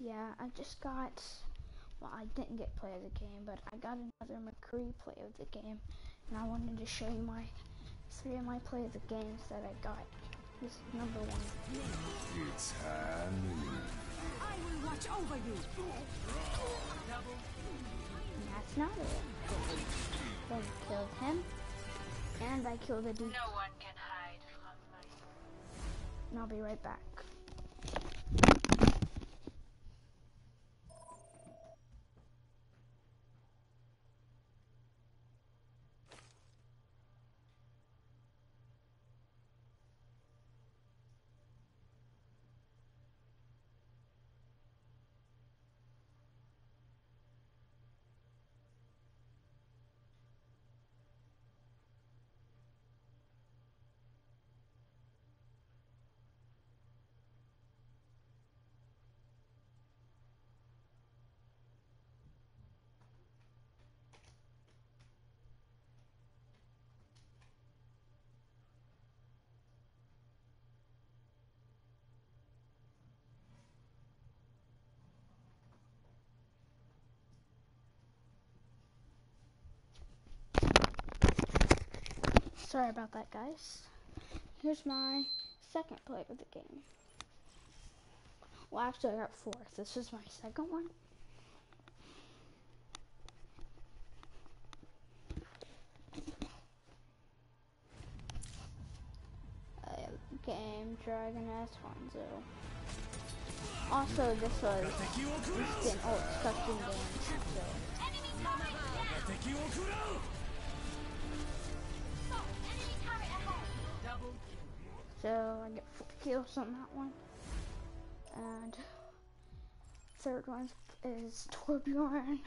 yeah, I just got, well, I didn't get play of the game, but I got another McCree play of the game, and I wanted to show you my, three of my play of the games that I got. This is number one. It's Hanu. I will watch over you. And that's not it. Then I killed him, and I killed a dude. No one can hide from me. And I'll be right back. Sorry about that, guys. Here's my second play of the game. Well, actually, I got fourth. This is my second one. Uh, game Dragon S Hanzo. Also, this was instant ult custom game, so. So I get four kills on that one. And third one is Torbjorn.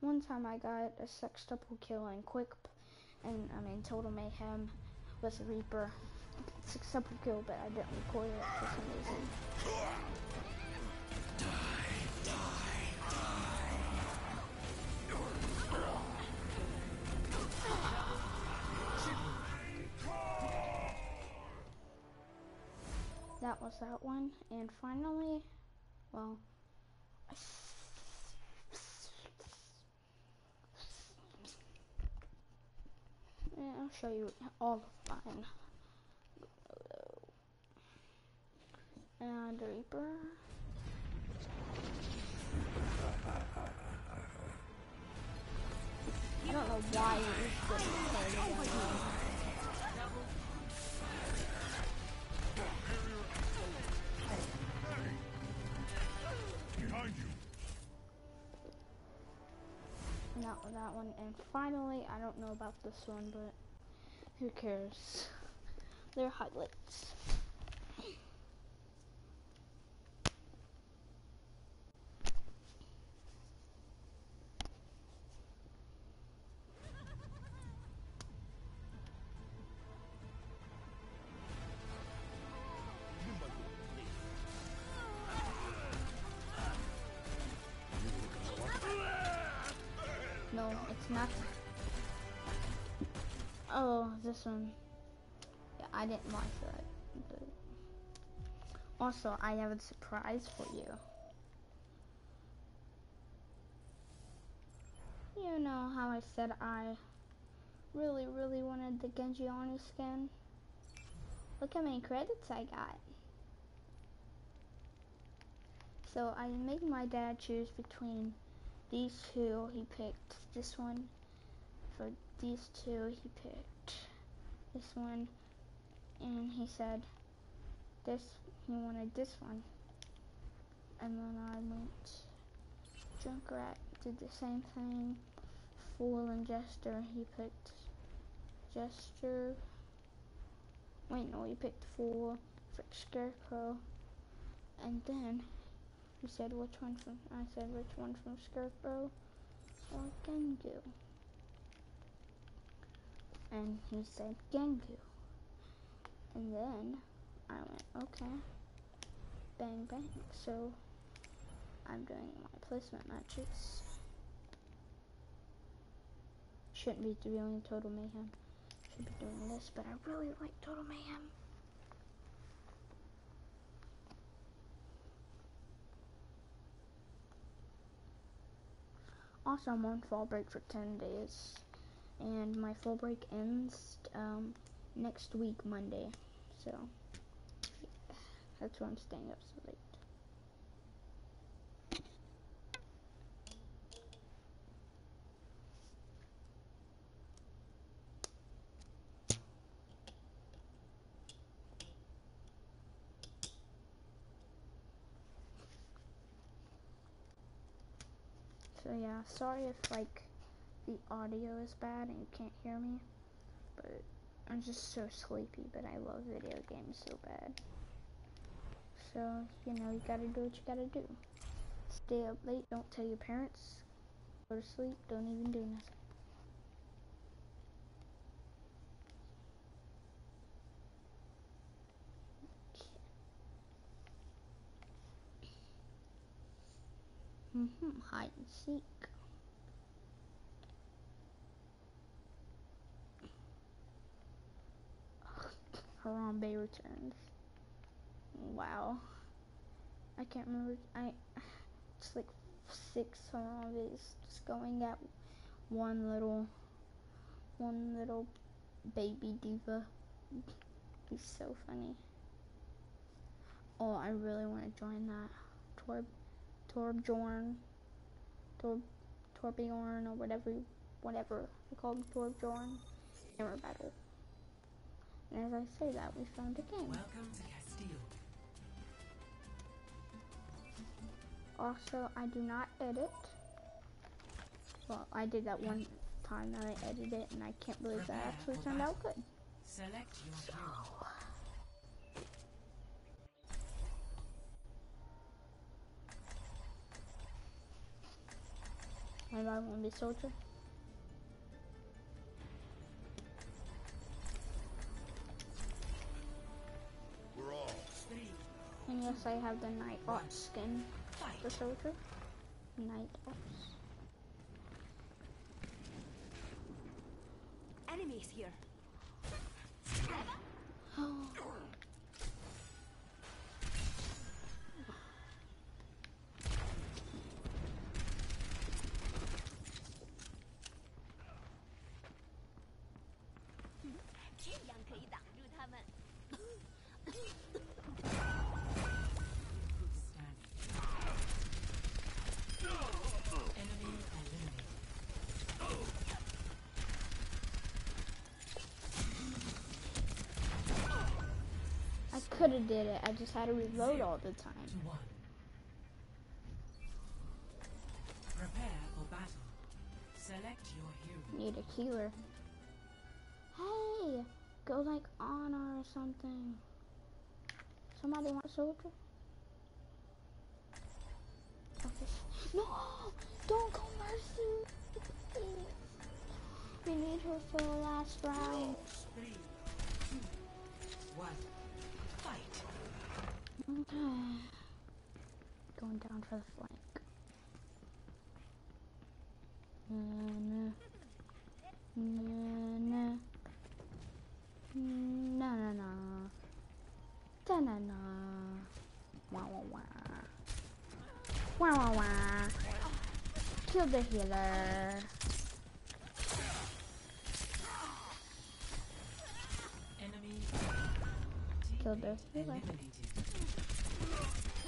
One time I got a sextuple kill in quick, and I mean total mayhem with a Reaper. Sextuple kill, but I didn't record it for some reason. That was that one. And finally, well, I'll show you all of mine. And Reaper. I don't know why That one. And finally, I don't know about this one, but who cares? They're highlights. Oh, this one. Yeah, I didn't like that. Also, I have a surprise for you. You know how I said I really, really wanted the Genji Oni skin? Look how many credits I got. So I made my dad choose between these two. He picked this one. For these two, he picked this one. And he said this, he wanted this one. And then I went Junkrat, did the same thing. Fool and Jester, he picked Jester. Wait, no, he picked Fool, picked Scarecrow. And then he said which one from, I said which one from Scarecrow or Gengu. And he said Gengu. And then I went, okay. Bang, bang. So I'm doing my placement matches. Shouldn't be doing total mayhem. should be doing this, but I really like Total Mayhem. Also, I'm on fall break for 10 days, and my fall break ends um, next week, Monday. So, that's why I'm staying up so late. So yeah, sorry if like the audio is bad and you can't hear me, but I'm just so sleepy, but I love video games so bad. So, you know, you gotta do what you gotta do. Stay up late, don't tell your parents. Go to sleep, don't even do nothing. Mm-hmm, hide and seek. Harambe returns. Wow. I can't remember. I it's like six Harambes just going at one little one little baby D.Va. He's so funny. Oh, I really want to join that. Torb Torbjorn. Torb Torbjorn or whatever whatever they call him Torbjorn. Hammer battle. And as I say that, we found a game. Welcome to Castillo. Also, I do not edit. Well, I did that one time that I edited it, and I can't believe that actually turned out good. Select your hero. Anybody want to be soldier? Yes, I have the Night Ops skin for Fight. soldier. Night Ops. Enemies here. Stand. Enemy eliminated. I could have did it. I just had to reload all the time. Prepare for battle. Select your hero. Need a healer. Hey, go like honor or something. Somebody want a soldier? Okay. No, don't go mercy. Please. We need her for the last round. Three. Two. One. Going down for the flank. Na na. Na na. Na na na. Da na na. Wah wah wah. Wah wah wah. Kill the healer. Enemy. Killed their healer.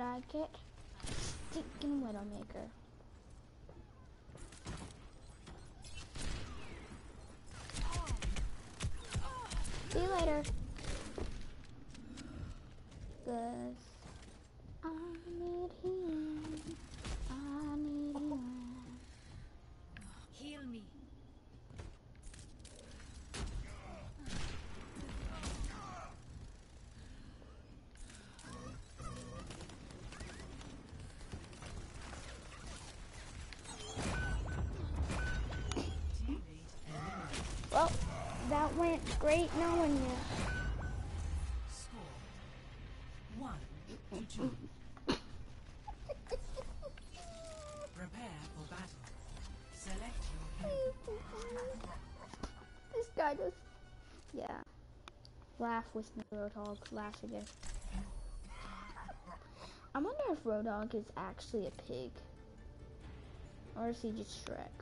I get? Sticking Widowmaker. See you later. Cause I need him. I need him. It's great knowing you. Score one to two. Prepare for battle. Select this guy does. Yeah. Laugh with me, Roadhog. Laugh again. I wonder if Roadhog is actually a pig. Or is he just Shrek?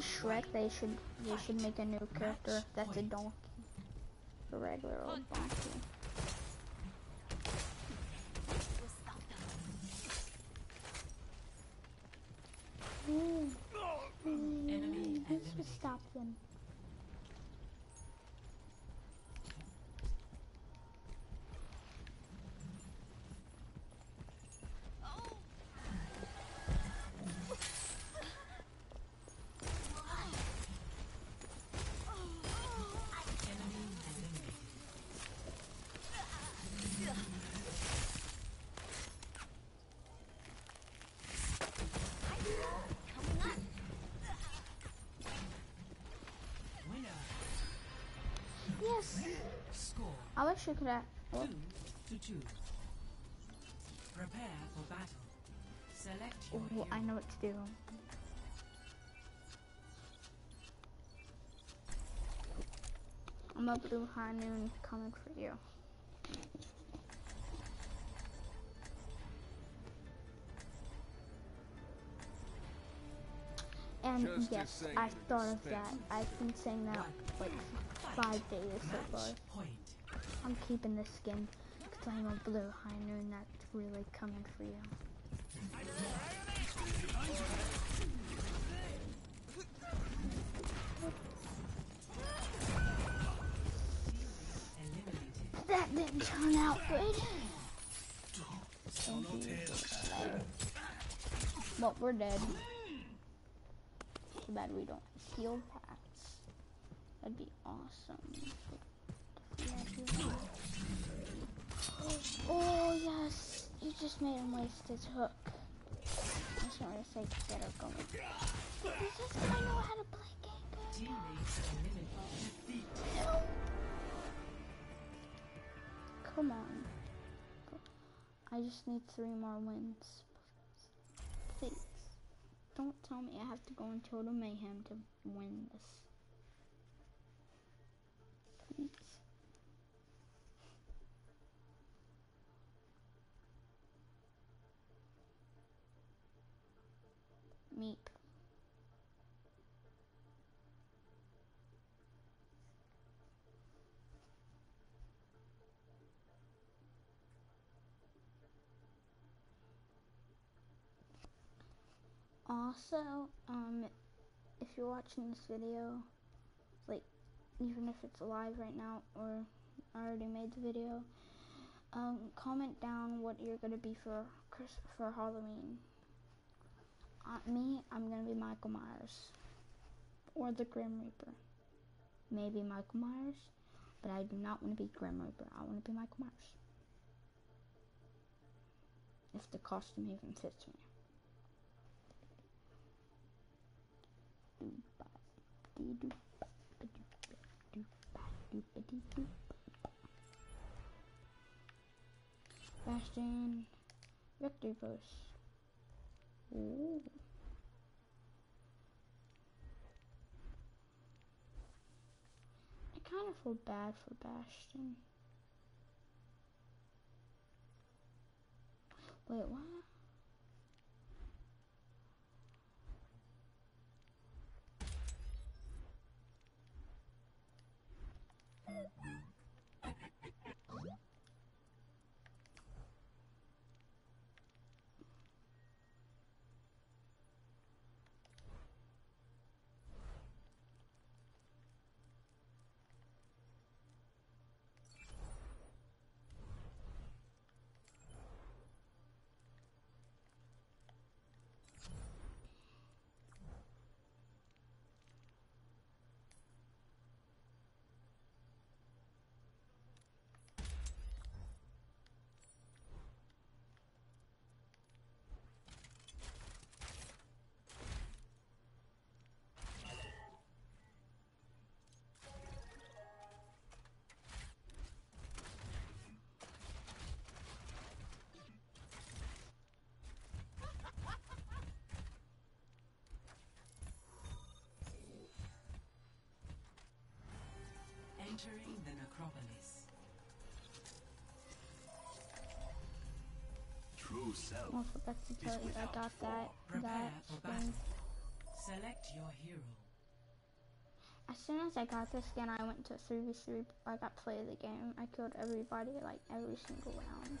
Shrek? They should they should make a new character that's a donkey. A regular old donkey. Ooh. Enemy Let's just stop them. Enemy eliminated. Winner. Yes. Score I wish you could have. Well, two to two. Prepare for battle. Select your ooh, hero. I know what to do. I'm a blue high noon coming for you. And Justice yes, I thought of that. I've been saying that like five days so far. Point. I'm keeping this skin because I'm a blue high noon that's really coming for you. That didn't turn out good. Well, we're dead. Too bad we don't heal packs. That'd be awesome. Oh yes, you just made him waste his hook. I just want to say get her going. But this is I know how to play eliminated. Defeat. Come on. I just need three more wins. Please. Don't tell me I have to go in total mayhem to win this. Meep. Also, um, if you're watching this video, like, even if it's live right now or I already made the video, um, comment down what you're gonna be for Chris for Halloween. Uh, me, I'm gonna be Michael Myers or the Grim Reaper. Maybe Michael Myers, but I do not want to be Grim Reaper. I want to be Michael Myers. If the costume even fits me. Bastion, Victory Post. Ooh. I kind of feel bad for Bastion. Wait, what? Entering the necropolis. True self. I forgot to tell you I got that Prepare that for skin. battle. Select your hero. As soon as I got this skin, I went to 3v3. I got play of the game. I killed everybody like every single round.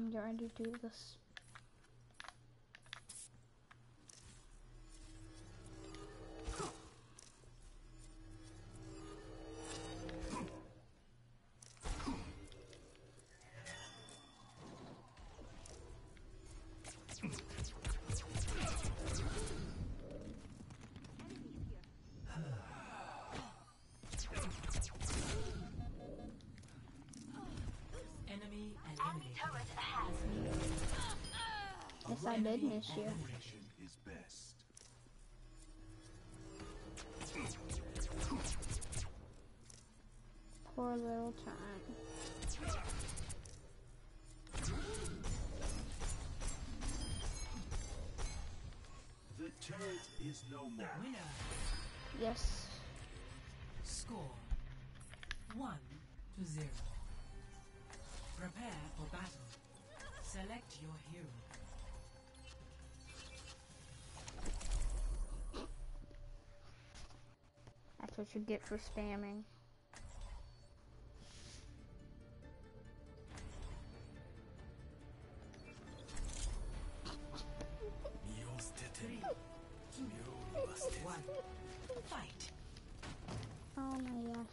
Um, I'm ready to do this. Yes, I did miss you. Is best. Poor little time. The turret is no more. Winner. Yes. Score. One to zero. Prepare for battle. Select your hero. What you get for spamming. Three, one. Fight. Oh my gosh.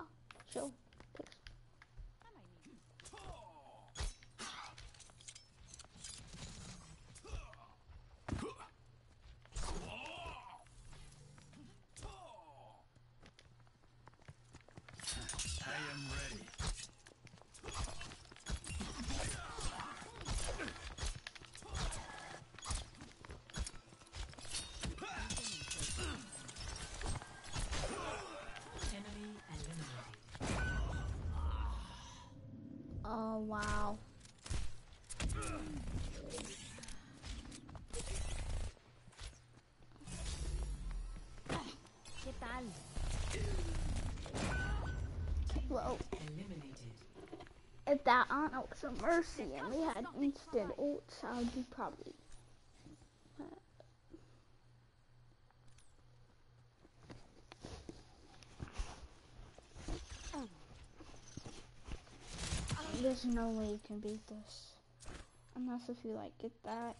Oh, show. Picks. I am ready. Enemy eliminated. Oh wow. ¿Qué tal? Whoa. Eliminated. If that was a mercy and we had instant ults, I would be probably. There's no way you can beat this. Unless if you like get that.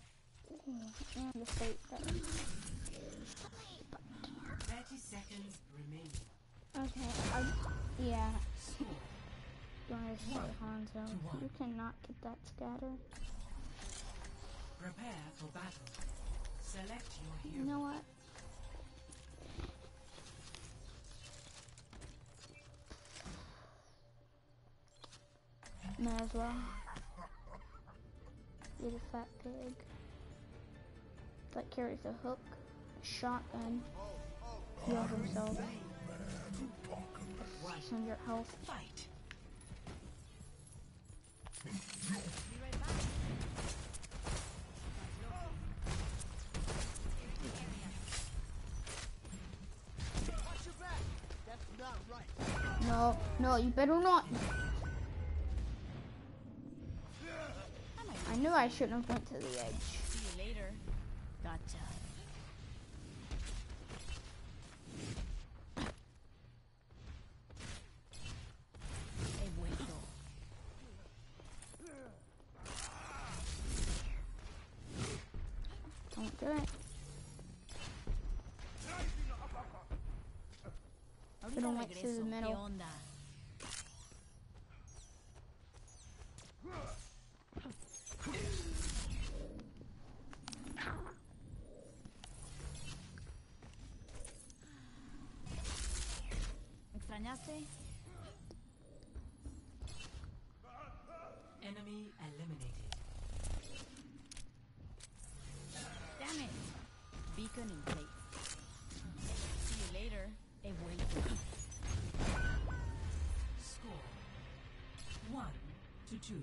And the fate that. 30 seconds remaining. Okay, I, yeah. You want to say Hanzo? You cannot get that scatter. Prepare for battle. Select your You know what? May as well. Get a fat pig. That carries a hook, a shotgun, heals himself, 600 health. Fight. No, no, you better not. Knew I shouldn't have went to the edge. See you later. Gotcha. Don't do it. Pero went through the middle. Enemy eliminated. Damn it! Beacon in place. See you later. Away. Score. One to two.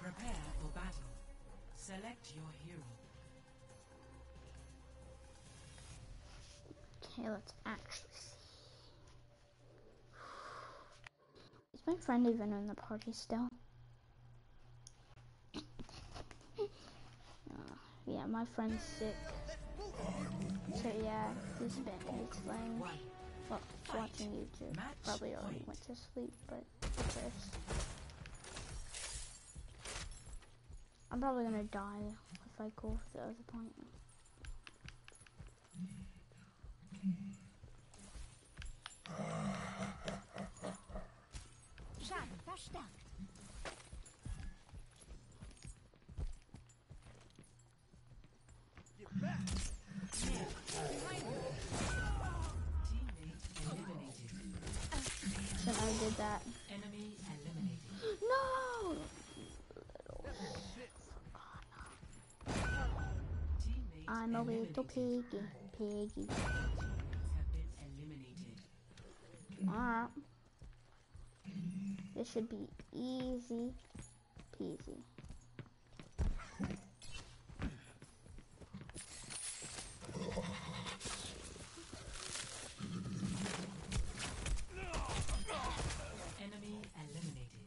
Prepare for battle. Select your hero. Okay, let's my friend even in the party still? Uh, yeah, my friend's sick. So yeah, he's been he's playing, well, watching YouTube. Probably already went to sleep, but cares? I'm probably gonna die if I go for the other point. Verstärkt. Teammate eliminated. So I did that. Enemy eliminated. No! I'm a little piggy, piggy. Should be easy peasy. Enemy eliminated.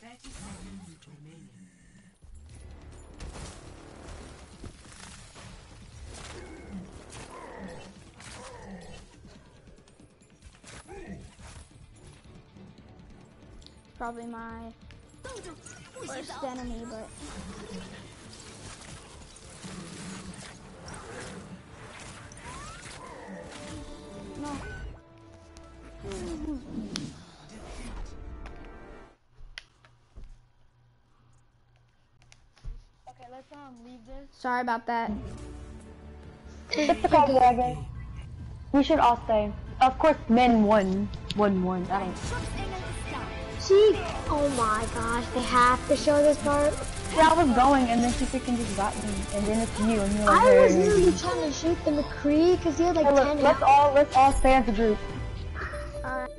Thirty seconds remaining. Probably my worst enemy, but no. Okay, let's um leave this. Sorry about that. It's okay, Dragon. We should all stay. Of course, men won. Won one. I don't. Schutzengel ist da. See? Oh my gosh, they have to show this part. Yeah, I was going, and then she freaking just got me, and then it's you, and you're like, I was hey. literally trying to shoot the McCree because he had like Hey, 10 look, let's health. all let's all stay as a group. Alright.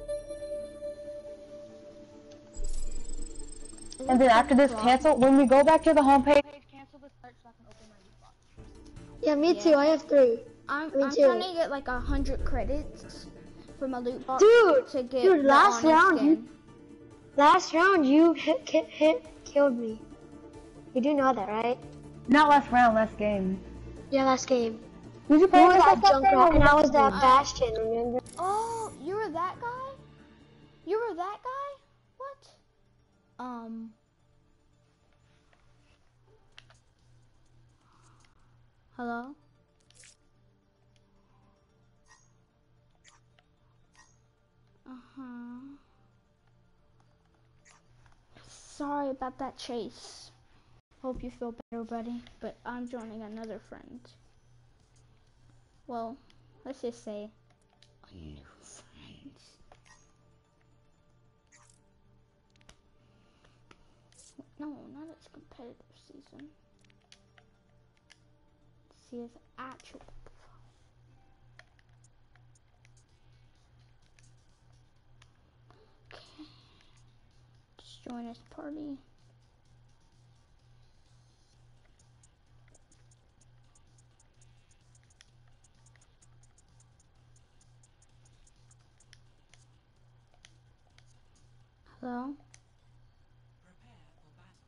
And then after this, cancel. When we go back to the homepage, cancel the search so I can open my loot box. Yeah, me too. I have three. I'm, Me I'm too. trying to get like a hundred credits from a loot box Dude, to get dude, the last Oni round skin. you- Last round, you hit, hit, hit, killed me. You do know that, right? Not last round, last game. Yeah, last game. Did you play You were that us that day, or Junkrat, and I was that Bastion, remember? Oh, you were that guy? You were that guy? What? Um. Hello? Uh-huh. Sorry about that chase. Hope you feel better, buddy. But I'm joining another friend. Well, let's just say a new friend. No, not its competitive season. See his actual join his party. Hello? Prepare for battle.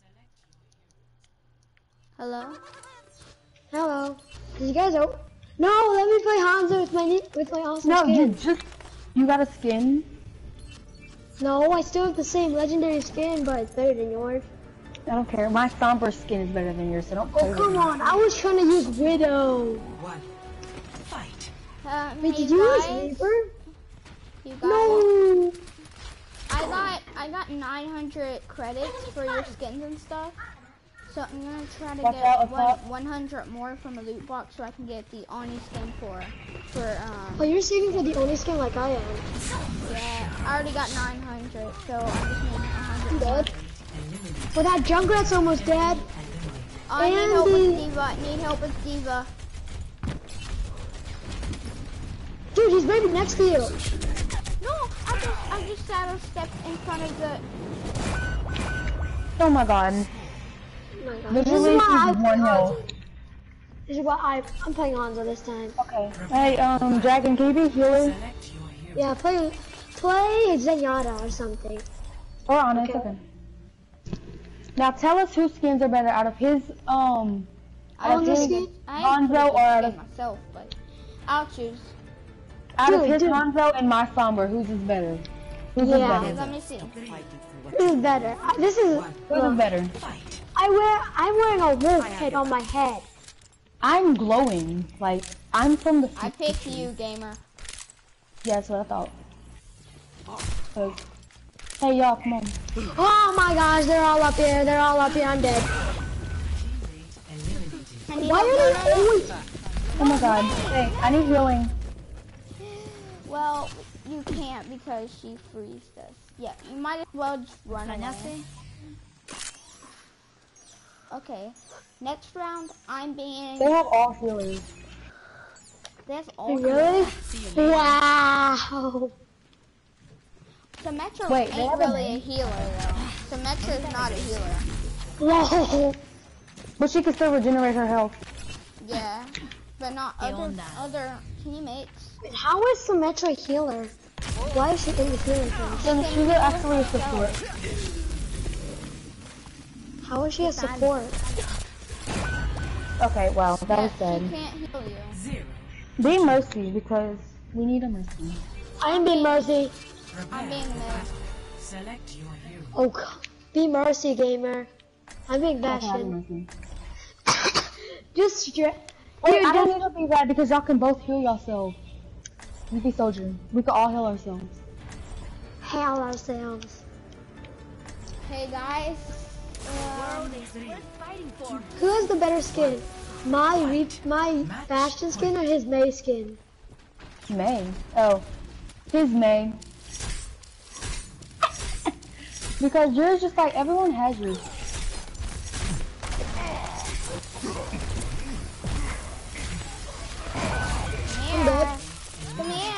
Select your hero. Hello? Hello. Did you guys open? No, let me play Hanzo with my with my awesome No, skin. you just you got a skin. No, I still have the same legendary skin, but it's better than yours. I don't care. My Stomper skin is better than yours, so don't play Oh, come on. I was trying to use Widow. One. Fight. Uh, Wait, did you use guys, Reaper? you guys, No. I got I got 900 credits for your skins and stuff. So I'm gonna try to Watch get out, one, 100 more from a loot box so I can get the Oni skin for for um Oh, you're saving for the Oni skin like I am. yeah I already got 900 so I just need 100 more. Good. Well, that Junkrat's almost dead. I need help with D.Va. I need help with D.Va. Dude, he's right next to you. No, I just I just sat a step in front of the. Oh my god. My God. This is Literally, why I he's one health. This is why I, I'm playing Hanzo this time. Okay. Hey, um, Dragon, can you be healer? Select your hero. Yeah, play play Zenyatta or something. Or honest, Okay. okay. Now tell us whose skins are better out of his, um, out of Hanzo his, skin? I ain't put Hanzo or out of, myself, but I'll choose. out of his dude. Hanzo and my Sombra, whose is better? Whose Yeah. Okay, is let me see. This is better. I, this is. Whose is better? Fight. I wear. I'm wearing a wolf head on my head. I'm glowing. Like, I'm from the I picked you, gamer. Yeah, that's what I thought. 'Cause- hey, y'all, come on. Oh my gosh, they're all up here. They're all up here. I'm dead. Teammate eliminated. I need Why are they no, no. always? Oh my god. Hey, I need healing. Well, you can't because she freezed us. Yeah, you might as well just run away. Okay, next round I'm being. They have all healers. There's all. Really? Wow. Symmetra Wait, they ain't have a really a healer though. Symmetra is not a healer. Whoa. But she can still regenerate her health. Yeah, but not other other teammates. How is Symmetra a healer? Why is she in the healing thing? So she's actually a support. How is she a support? Okay, well, that Yeah, was she sad. can't heal you. Be Mercy, because we need a Mercy. I'm being Mercy. I'm Prepare being for Select your hero. Oh god. Be Mercy, gamer. I'm being I have Bastion. Mercy. Just stra- Wait, Dude, I don't need to be that because y'all can both heal yourselves. You be soldier. We can all heal ourselves. Heal ourselves. Hey guys. Um, Who has the better skin? My re- my Bastion skin or his May skin? May. Oh, his May. because yours just like everyone has yours. come here. Come here.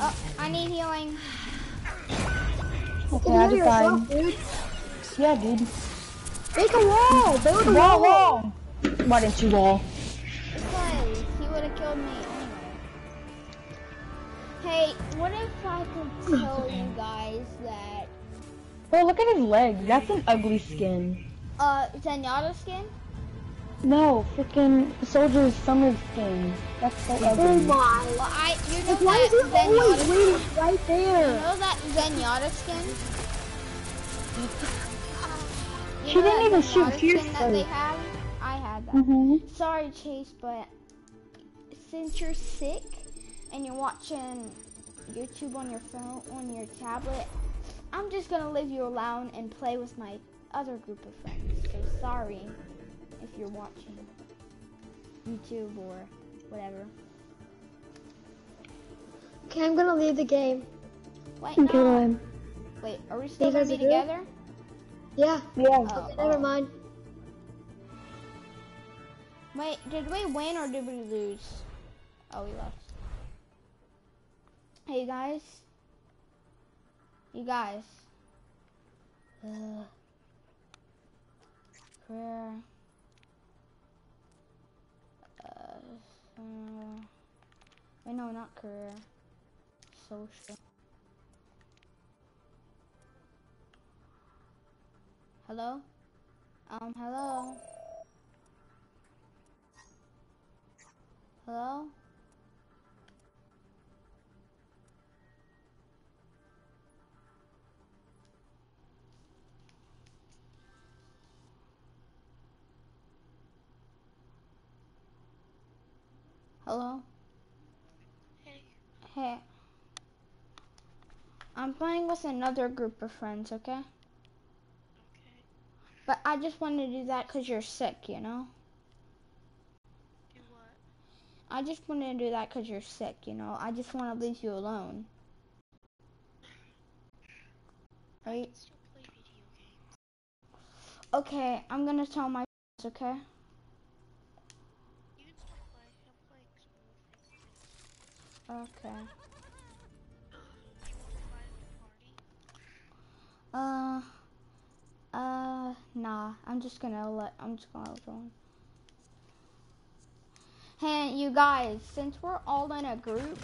Oh, I need healing. Okay, You I just died. Yourself, dude. Yeah, dude. Make a wall. Build a Wall, wall. wall. Why didn't you wall? Because he would have killed me anyway. Hey, what if I could tell you guys that Bro, look at his legs. That's an ugly skin. uh Zenyatta skin? No, freaking soldier's summer skin. That's so ugly. Oh ugly. my. Well, I you know Like, why is that he always Zenyatta waiting right you know that Zenyatta skin? You She know didn't that even shoot Zenyatta fierce skin that they have? I had that. Mm-hmm. Sorry, Chase, but since you're sick and you're watching YouTube on your phone, on your tablet, I'm just gonna leave you alone and play with my other group of friends. So sorry if you're watching YouTube or whatever. Okay, I'm gonna leave the game. Wait, Okay, no. Wait, are we still You gonna be agree? together? Yeah. Yeah. Oh, Never mind. Wait, did we win or did we lose? Oh, we lost. Hey, guys. You guys. Uh, career. Uh, uh, wait, no, not career. Social. Hello? Um, hello? Hello? Hello? Hey. Hey. I'm playing with another group of friends, okay? But I just wanted to do that because you're sick, you know? I just wanted to do that because you're sick, you know? I just want to leave you alone. Right? Okay, I'm gonna tell my friends, okay? You can still play. I'm playing smooth. Okay. You want to Uh, find a party? Uh, nah. I'm just gonna let. I'm just gonna join. Hey, you guys, since we're all in a group,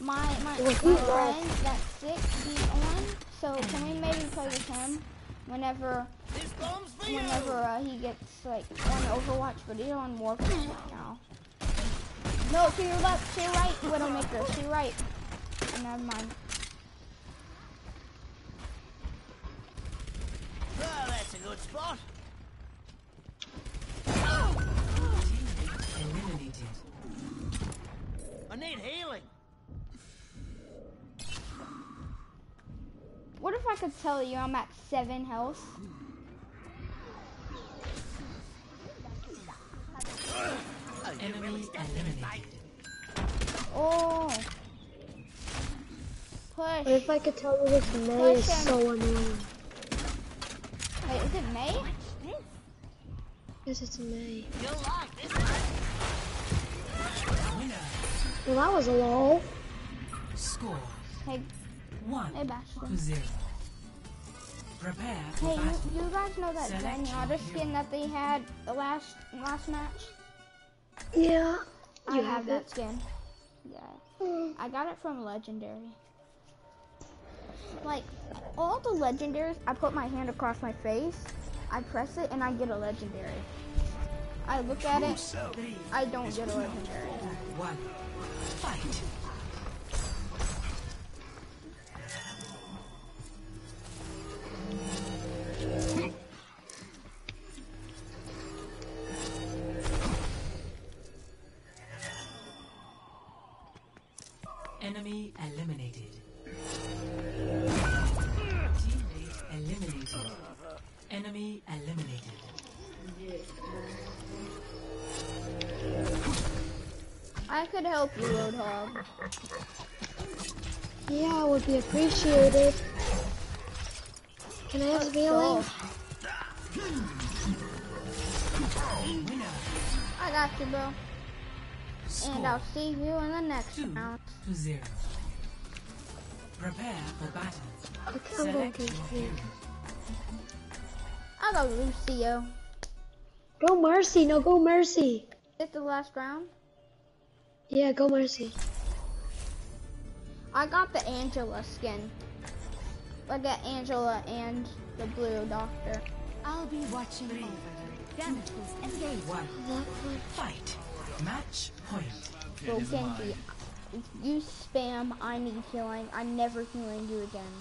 my my, Well, my who's friend that's sick, he's on. So can we maybe play with him whenever whenever uh, he gets like on Overwatch, but he's on Warframe right now. No, to your left, to your right, Widowmaker, to your right. Never mind. Oh, that's a good spot. Eliminated. I need healing. What if I could tell you I'm at seven health? Enemy eliminated. Oh. What if I could tell you this May is so annoying? Wait, is it May? Yes, it's May. You'll like this. Winner. Well, that was a lull. Score Hey, one hey, to Bastion. zero. Prepare Hey, you, you guys know that Select Zenyatta your skin that they had the last last match? Yeah. I You have have that skin. Yeah. Hmm. I got it from Legendary. Like, all the legendaries, I put my hand across my face, I press it, and I get a legendary. I look at it, I don't get a legendary. One. Fight. See you in the next two round. to zero. Prepare for battle. Okay, I'm going Select to your hero. I'll go Lucio. Go Mercy, no, go Mercy. Is the last round? Yeah, go Mercy. I got the Angela skin. I got Angela and the blue doctor. I'll be watching over. Damage boost engaged. One. That one. Fight. Match point. So Genji, if you spam, I need healing. I'm never healing you again.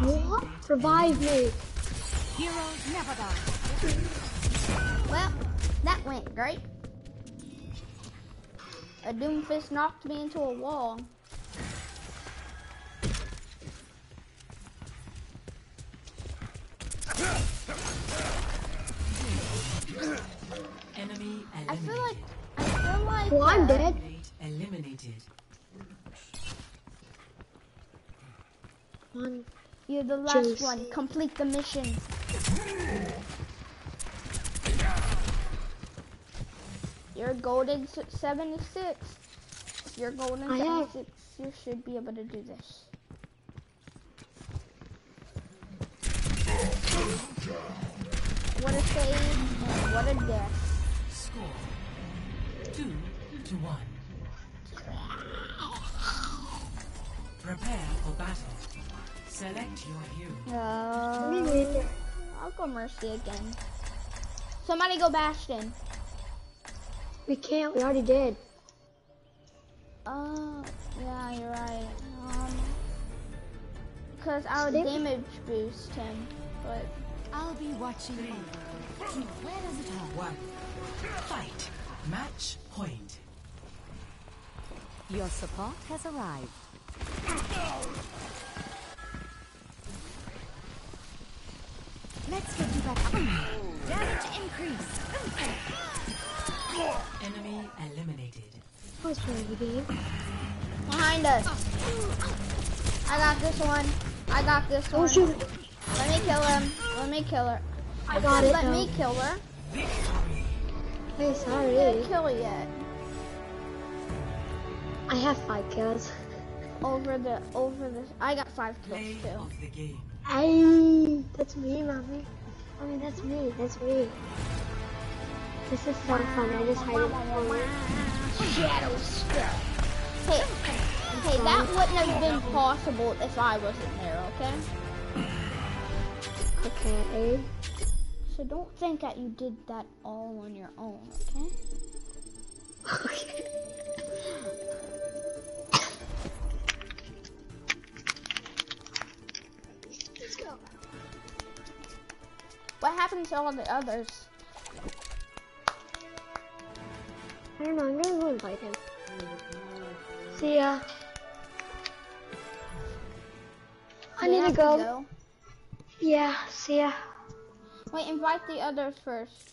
What? Revive me. Heroes never die. Well, that went great. A Doomfist knocked me into a wall. Enemy eliminated. I feel like, I feel like. Well, I'm dead. Eliminated. One. You're the last Josie. one. Complete the mission. You're golden s- 76. If you're golden I have- 76, you should be able to do this. What a save and what a death. Score. Two to one. Prepare for battle. Select your hero. Uh, Maybe. I'll go Mercy again. Somebody go Bastion. We can't, we already did. Oh, yeah, you're right. Um, because I would Snip. damage boost him, but I'll be watching over. Where does it hurt? One. Fight. Match point. Your support has arrived. Let's get you back up. Damage increase. Enemy eliminated. I was trying game. behind us. I got this one. I got this Oh one. shoot. Let me kill him. Let me kill her. I got it. Let though. me kill her. Victory. Hey, I sorry. didn't kill her yet. I have five kills. Over the over the. I got five kills Play too. of. Hey, that's me, mommy. Mommy, that's me. That's me. This is so fun. I just hide it from you. Shadow skill. Hey, hey, that wouldn't have been possible if I wasn't there. Okay. Okay. So don't think that you did that all on your own. Okay. Okay. Let's go. What happened to all the others? I don't know. I'm gonna go invite him. See ya. I need to have go. Yeah. See ya. Wait, invite the others first.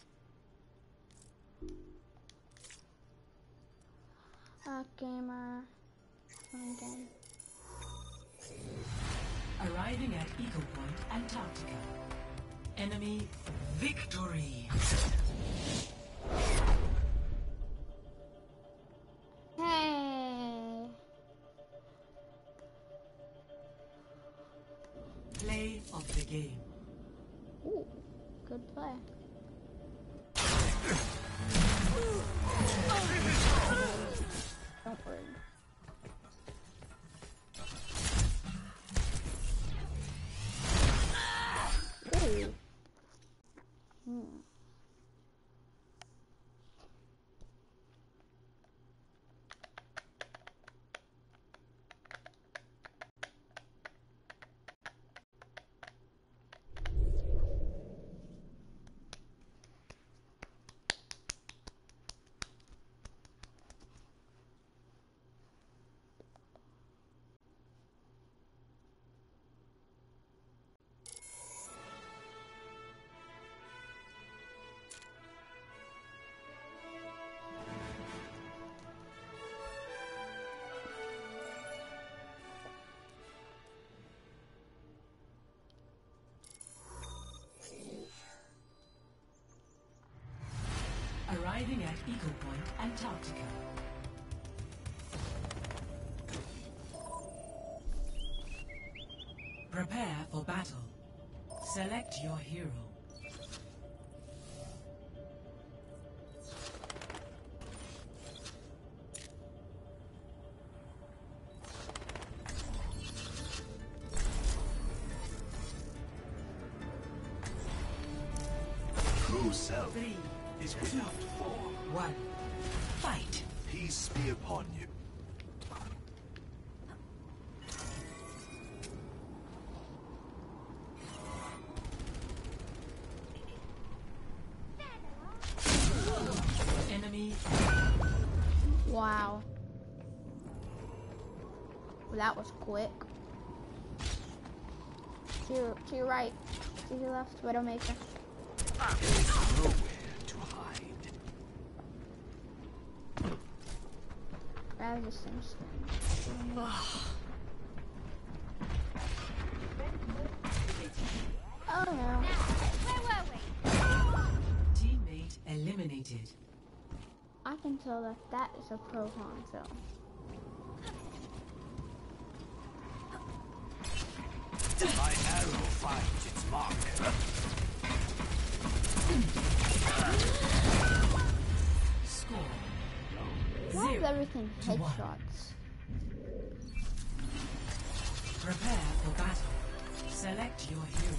Uh, gamer. Okay. Arriving at Eagle Point, Antarctica. Enemy victory. Hey. Play of the game. Ooh, good play. Arriving at Eagle Point, Antarctica. Prepare for battle. Select your hero. Was quick. To your, to your right, to your left, Widowmaker. Nowhere to hide. Grab this thing. Oh no. teammate eliminated. I can tell that that is a pro Hanzo. Why is everything headshots? Prepare for battle. Select your hero.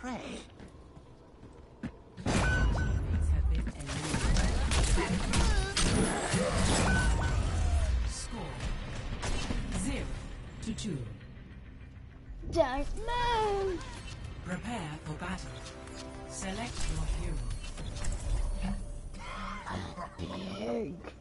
Prey. Teammates have been eliminated. Score zero to two. Don't move! Prepare for battle. Select your hero. One.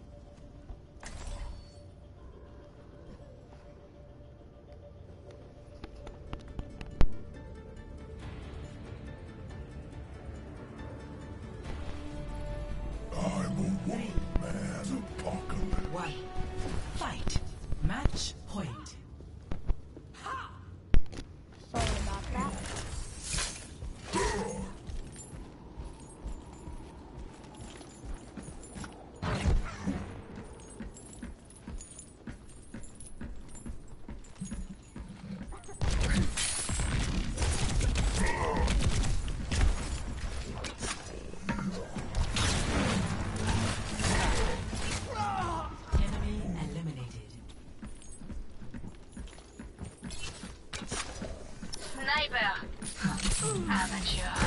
Amateur.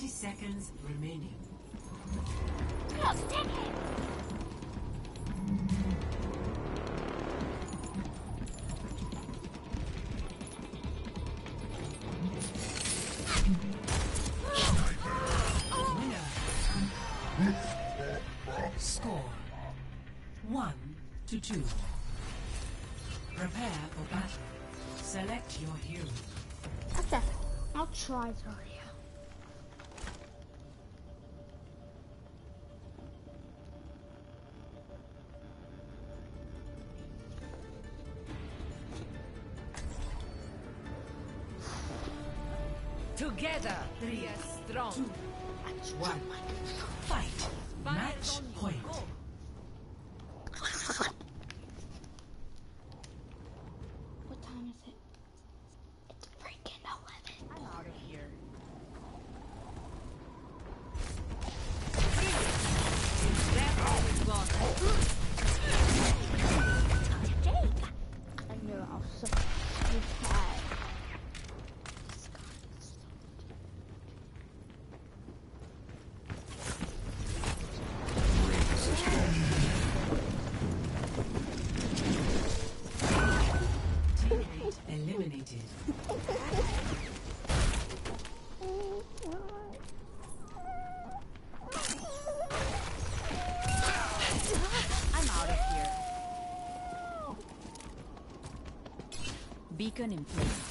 30 seconds remaining. Look, take! Score one to two. Prepare for battle. Select your hero. Okay, I'll try, sorry. Beacon in place.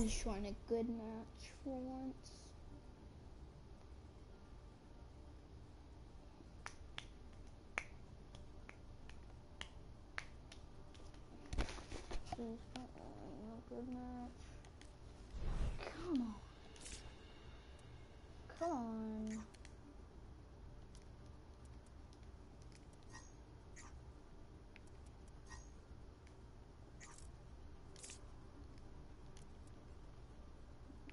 He's trying a good match for once. He's trying a good match. Come on. Come on.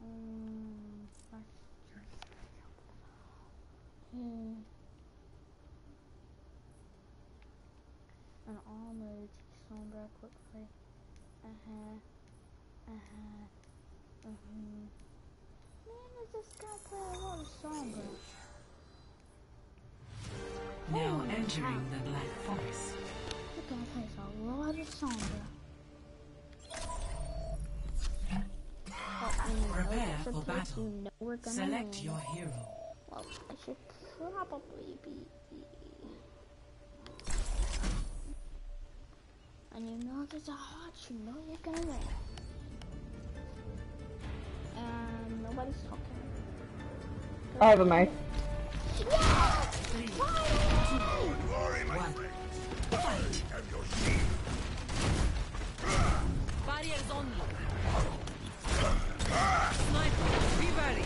Mm, Hmm. An almost sombra quickly. Uh huh. Uh huh. Man, does this guy play a lot of Sombra? Now entering the Black Forest. This guy plays a lot of Sombra. I Prepare for battle. you know we're gonna Select your hero. Well, I should probably be. And you know there's a hot, you know you're gonna win. And nobody's talking. I have a mic. Barriers only. Sniper, be ready.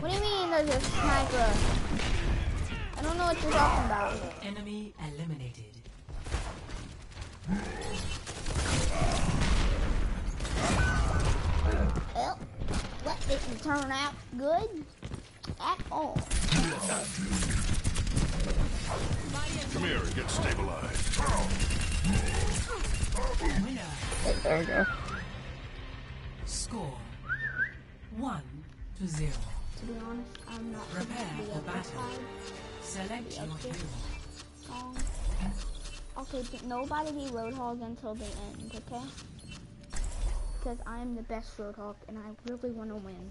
What do you mean there's a sniper? I don't know what you're talking about. Enemy eliminated. Well, that didn't turn out good at all. Come here and get stabilized. Winner. There we go. Score. One to zero. To be honest, I'm not supposed Prepare for up battle. Select your hero. Okay, nobody be Roadhog until the end, okay? Because I'm the best Roadhog and I really want to win.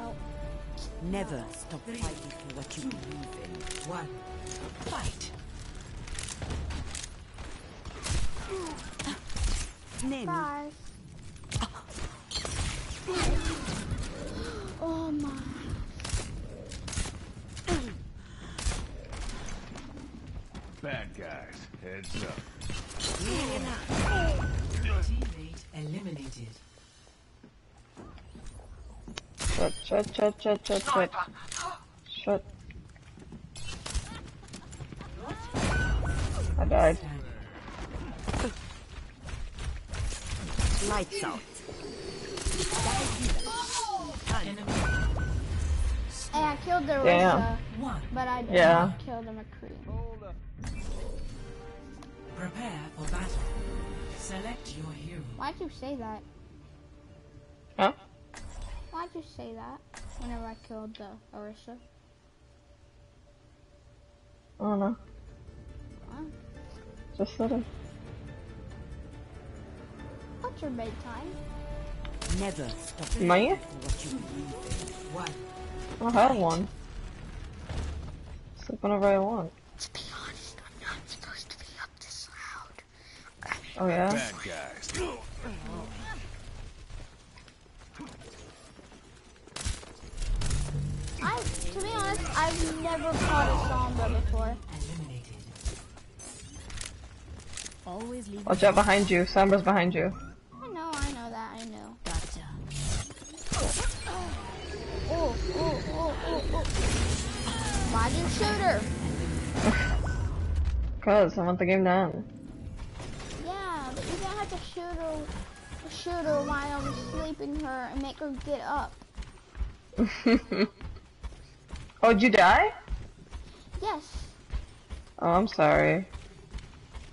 Oh, Never stop fighting for what you believe in. One. Fight. Name. Oh my. Bad guys, heads up. Teammate eliminated. Shut, shut, shut, shut, shut, shut. Shut. I died. Lights out. Enemy Hey, I killed the Damn. Rosa, one. but I did Yeah. not kill the McCree. Prepare for battle. Select your hero. Why'd you say that? Huh? Why'd you say that whenever I killed the Orisa? I don't know. Huh? Just said it. What's your bedtime? Never stop Mine? fighting what you believe in. I don't have one. Sleep whenever I want. To be honest, I'm not supposed to be up this loud. Oh yeah? Bad guys. I, to be honest, I've never caught a Sombra before. Eliminated. Always leave. Watch out behind you. Sombra's behind you. Oh, oh, oh, oh, oh. Why'd you shoot her? Cause I want the game end. Yeah, but you didn't have to shoot her, shoot her while I was sleeping her and make her get up. oh, did you die? Yes, Oh, I'm sorry.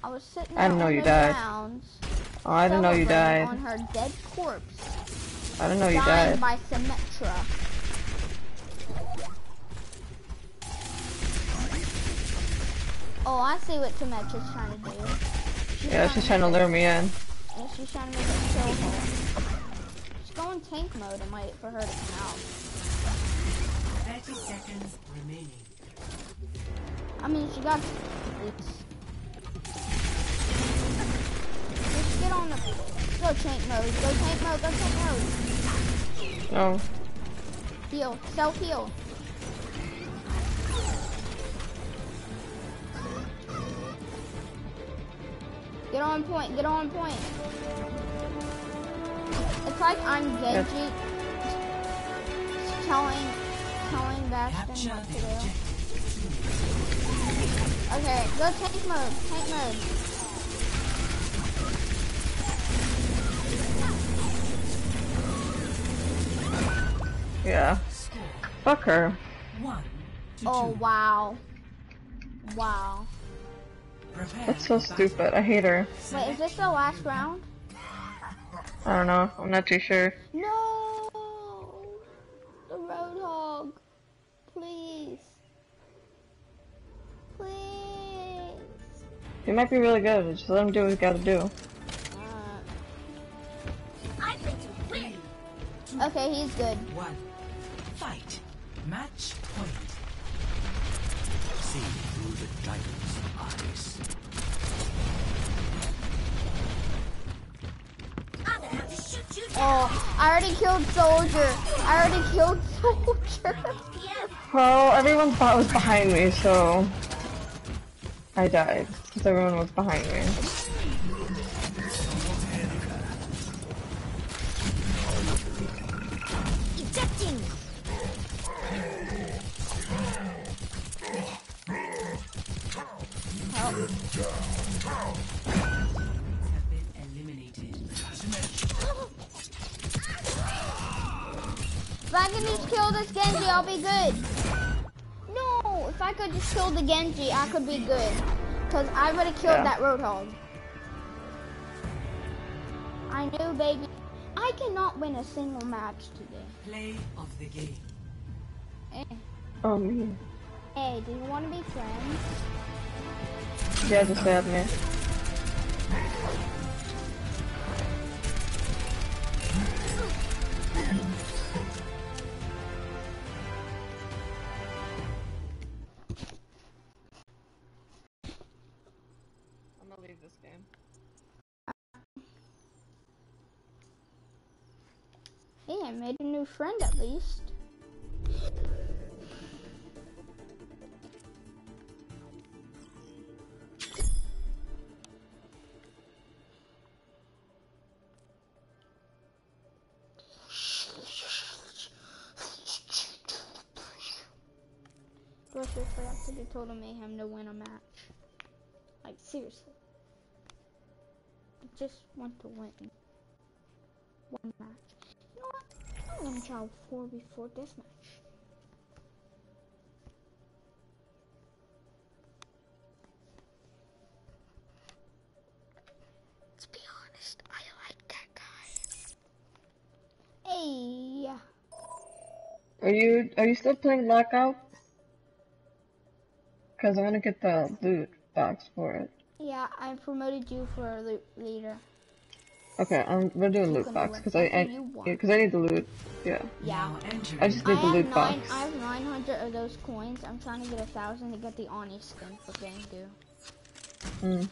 I was sitting I didn't know you died. grounds, Oh, I didn't know you died. On her dead corpse, I didn't know you died. by Symmetra. Oh, I see what Symmetra's trying to do. Yeah, she's trying to lure me in. Yeah, she's trying to make me kill her. Just go in tank mode and wait for her to come out. 30 seconds remaining. I mean, she got it's Just get on the go tank mode. Go tank mode. Go tank mode. No. Heal. Self Get on point. Get on point. It's like I'm Genji telling telling Bastion Capture what to do. Okay, go tank mode. Tank mode. Yeah. Fuck her. One to Oh two. wow. Wow. Prepare That's so stupid. I hate her. Wait, is this the last round? I don't know. I'm not too sure. No! The Roadhog. Please. Please. He might be really good. Just let him do what he's got to do. Uh, I think you okay, he's good. One. Fight. Match point. See through the dragon's eyes. I'm gonna have to shoot you down. Oh, I already killed Soldier. I already killed Soldier. Well, everyone thought was behind me, so I died because everyone was behind me. I can just kill this Genji, I'll be good. No, if I could just kill the Genji, I could be good. Cause I would have killed Yeah. that Roadhog. I knew, baby. I cannot win a single match today. Play of the game. Eh. Oh me. Hey, do you want to be friends? Yeah, just stabbed me. I'm Hey, I made a new friend at least. Grocery forgot to do Total Mayhem to win a match. Like, seriously. I just want to win one match. You know what? I'm gonna try 4v4 deathmatch. Let's be honest, I like that guy. Hey, Are you are you still playing Blackout? Cause I want to get the loot box for it. yeah, I promoted you for a loot leader. Okay, I'm we're doing You loot box because I whatever I you want. because I need the loot. Yeah. Yeah. I just I need the have loot nine. box. I have 900 of those coins. I'm trying to get a thousand to get the Oni skin for Genji. Mm.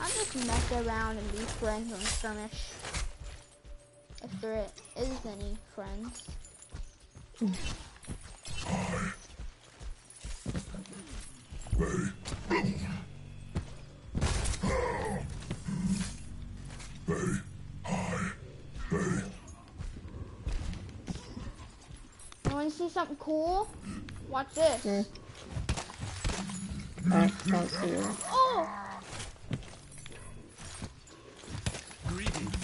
I just mess around and be friends on skirmish. If there is any friends. You want to see something cool? Watch this. Mm. I can't see it. Oh! Greetings.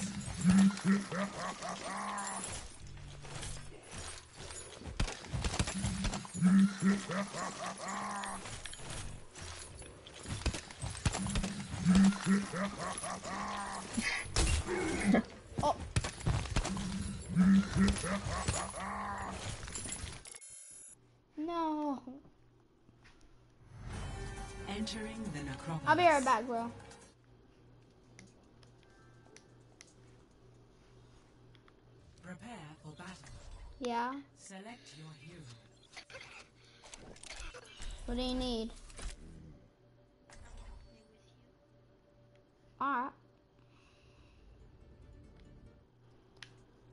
Oh! No. Entering the necropolis. I'll be right back, bro. Prepare for battle. Yeah? Select your hero. What do you need? Alright.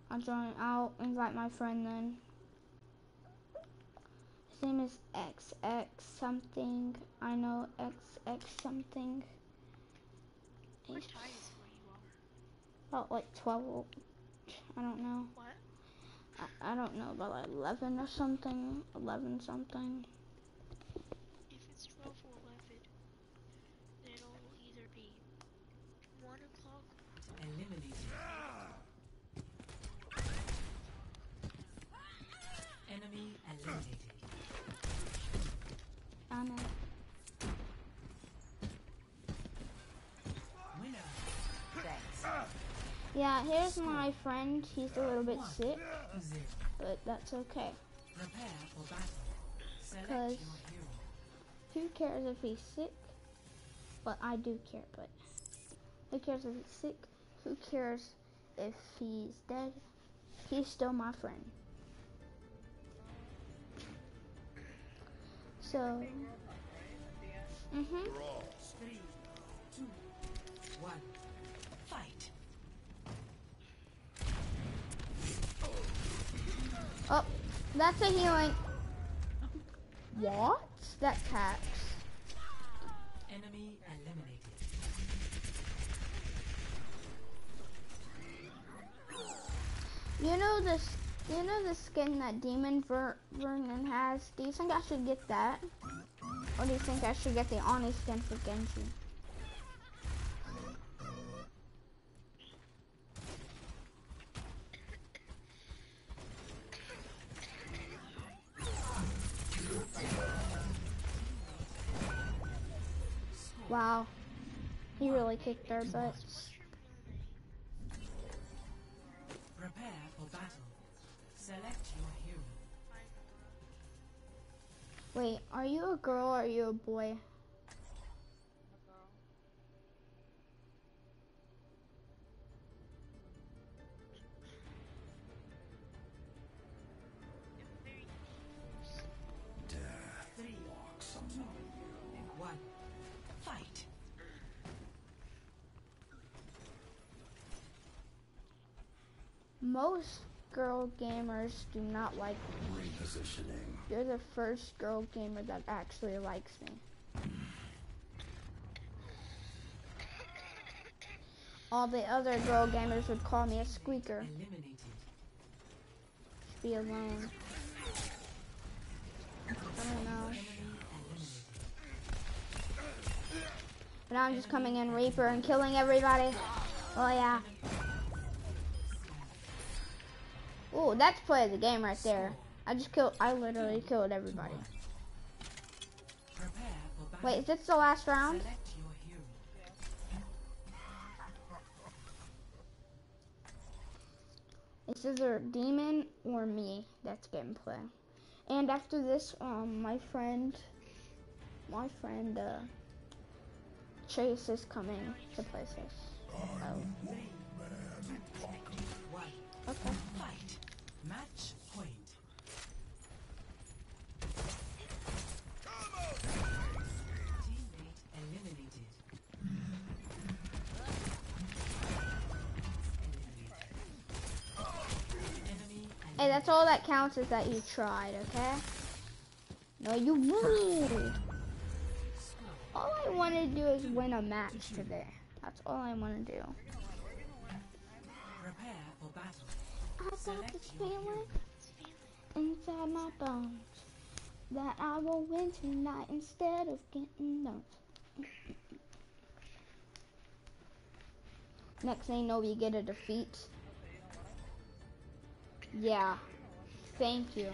I'll join. I'll invite my friend then. His name is XX something. I know XX something. What He's high is where you are? about like 12. I don't know. What? I, I don't know, about like 11 or something. 11 something. If it's 12 or 11, then it'll either be 1 o'clock Eliminated. Enemy eliminated. Yeah, here's my friend. He's a little bit sick, but that's okay. Prepare for battle. Select Cause- Who cares if he's sick? But I do care, but who cares if he's sick? Who cares if he's dead? He's still my friend. So, mhm. Three, two, one. Fight. Oh, that's a healing. What? That catch. Enemy eliminated. You know this. You know the skin that Demon Ver- Vernon has. Do you think I should get that, or do you think I should get the Oni skin for Genji? Wow, he really kicked our butts. Select your hero. Wait, are you a girl or are you a boy? Three, two, one. Fight. Most girl gamers do not like me. Repositioning. You're the first girl gamer that actually likes me. All the other girl gamers would call me a squeaker. Eliminated. Be alone. I don't know. But I'm just coming in Reaper and killing everybody. Oh yeah. Ooh, that's play of the game right there. I just killed, I literally killed everybody. Wait, is this the last round? It's either demon or me that's gameplay. And after this, um, my friend, my friend, uh, Chase is coming to play this. Oh. Okay. Fight. Match point. Teammate eliminated. Hey, that's all that counts is that you tried, okay? No, you won't. All I want to do is win a match today. That's all I want to do. Prepare battle. I got Select this your feeling inside my bones that I will win tonight instead of getting those. Next thing you know, we get a defeat. Yeah. Thank you.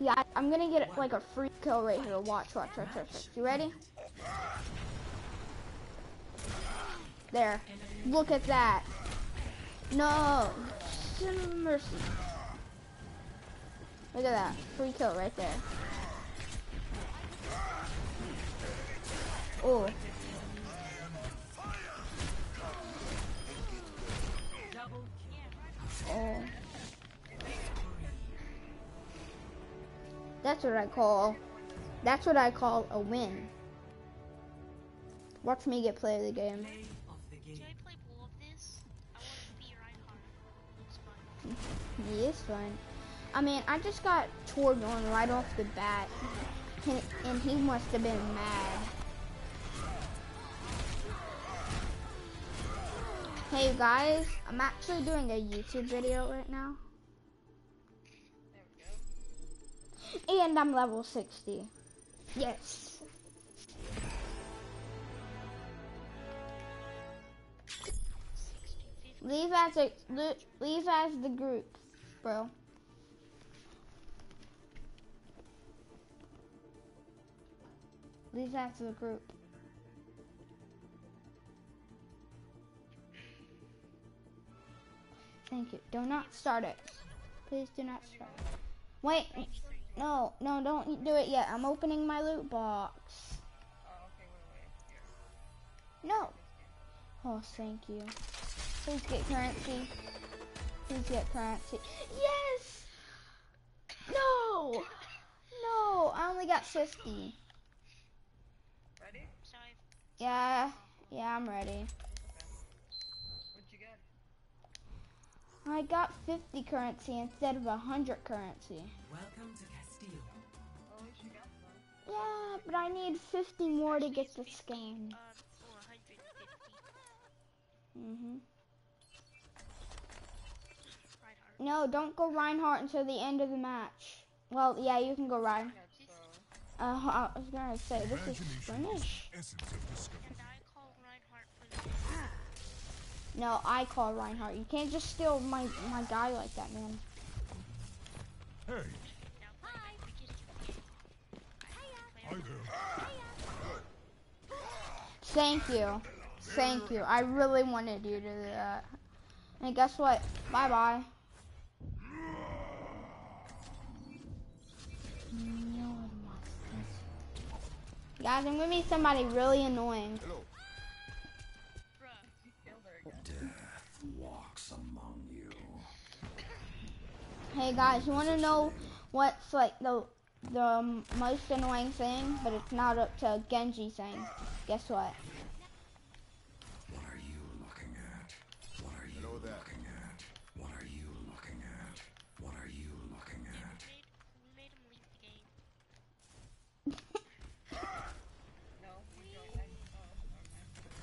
Yeah, I, I'm gonna get like a free kill right here. Watch, watch, watch, watch, watch. You ready? There. Look at that. No. Mercy. Look at that. Free kill right there. Oh. Oh. That's what I call. That's what I call a win. Watch me get play of the game. Play the game. He is fun. I mean, I just got Torbjorn right off the bat, and, and he must have been mad. Hey guys, I'm actually doing a YouTube video right now. And I'm level 60. Yes. Leave as a leave as the group, bro. Leave as the group. Thank you. Do not start it. Please do not start. It. Wait, no, no, don't do it yet. I'm opening my loot box. No. Oh, thank you. Please get currency. Please get currency. Yes! No! No, I only got 50. Ready? Yeah, yeah, I'm ready. What'd you get? I got 50 currency instead of 100 currency. Welcome to Castillo. Oh, at least you got some. Yeah, but I need 50 more to get the skin. Um, oh, 150. hmm Reinhardt. No, don't go Reinhardt until the end of the match. Well, yeah, you can go Rein. Uh, I was gonna say, this is Spanish. Essence of discovery. And I call Reinhardt No, I call Reinhardt. You can't just steal my, my guy like that, man. Hey, now play the beginning of the game. hi there. Thank you. Thank you. I really wanted you to do that. And guess what? Bye bye Guys, I'm gonna be somebody really annoying. Walks among you. Hey guys, you wanna know what's like the the most annoying thing? But it's not up to Genji saying. Guess what? What are you looking at? What are you looking at? What are you looking at? What are you looking at? made, we made him leave the game. no, we joined. I, oh, okay.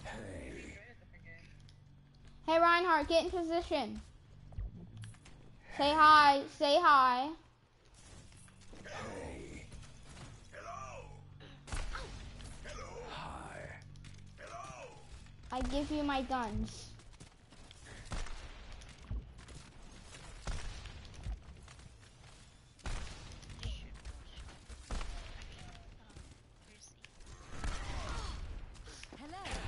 Hey, We joined a different game. Hey Reinhardt, get in position. Say hi. Say hi. hey. Hello. Hello. Hi. Hello. I give you my guns. Hello.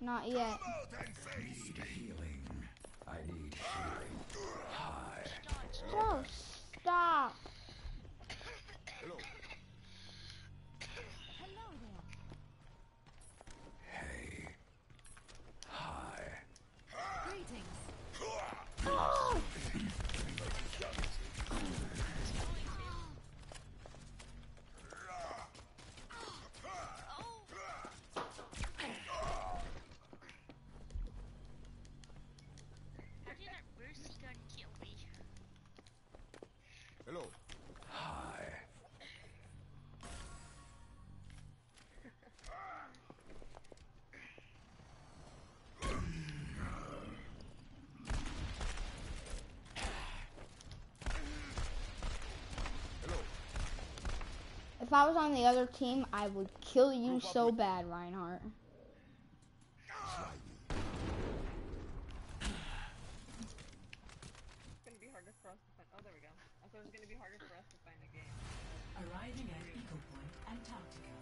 Not yet. And. Need healing. I need healing. Hi. Joe, stop. Hello. Hey. Hi. Oh, How did that mercy gun kill me? Hello. Hi. Hello. If I was on the other team, I would kill you so bad, Reinhardt. It's gonna be harder for us to find. Oh, there we go. I thought it was gonna be harder for us to find a game. Arriving at Ecopoint, Antarctica.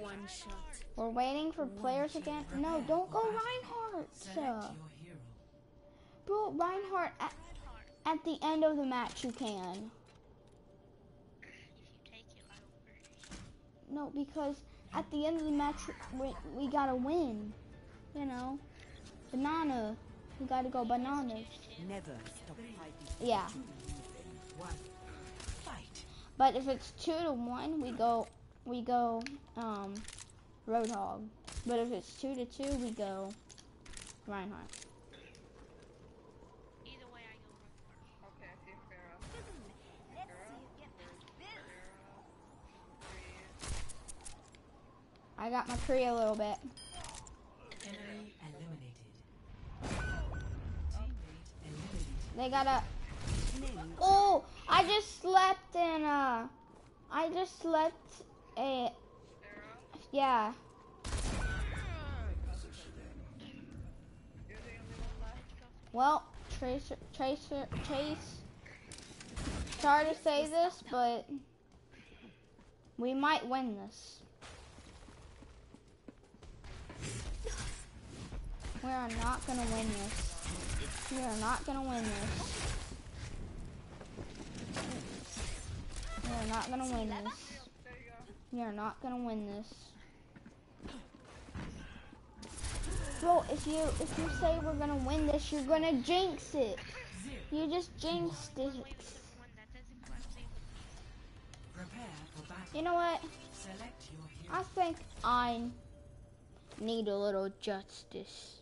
One shot. We're waiting for players again. No, don't go Reinhardt. Select your hero. Bro, Reinhardt, at, at the end of the match, you can. If you take it, I will murder you. No, because at the end of the match, we, we gotta win. You know? Banana. We gotta go bananas. Never stop fighting. Yeah. what you believe in. One. Fight. But if it's two to one, we go, we go, um, Roadhog. But if it's two to two, we go Reinhardt. Either way, I go Reinhardt. Okay, I see Pharah. Let's Pharah. see you get this. Pharah. I got my tree a little bit. Enemy eliminated. They got a. Oh, I just slept in a. I just slept a. Yeah. Well, Tracer, Tracer, Chase. Sorry to say this, but we might win this. We are not gonna win this. We are not gonna win this. We are not gonna win this. We are not gonna win this. Bro, if you if you say we're gonna win this, you're gonna jinx it. You just jinxed it. You know what? I think I need a little justice.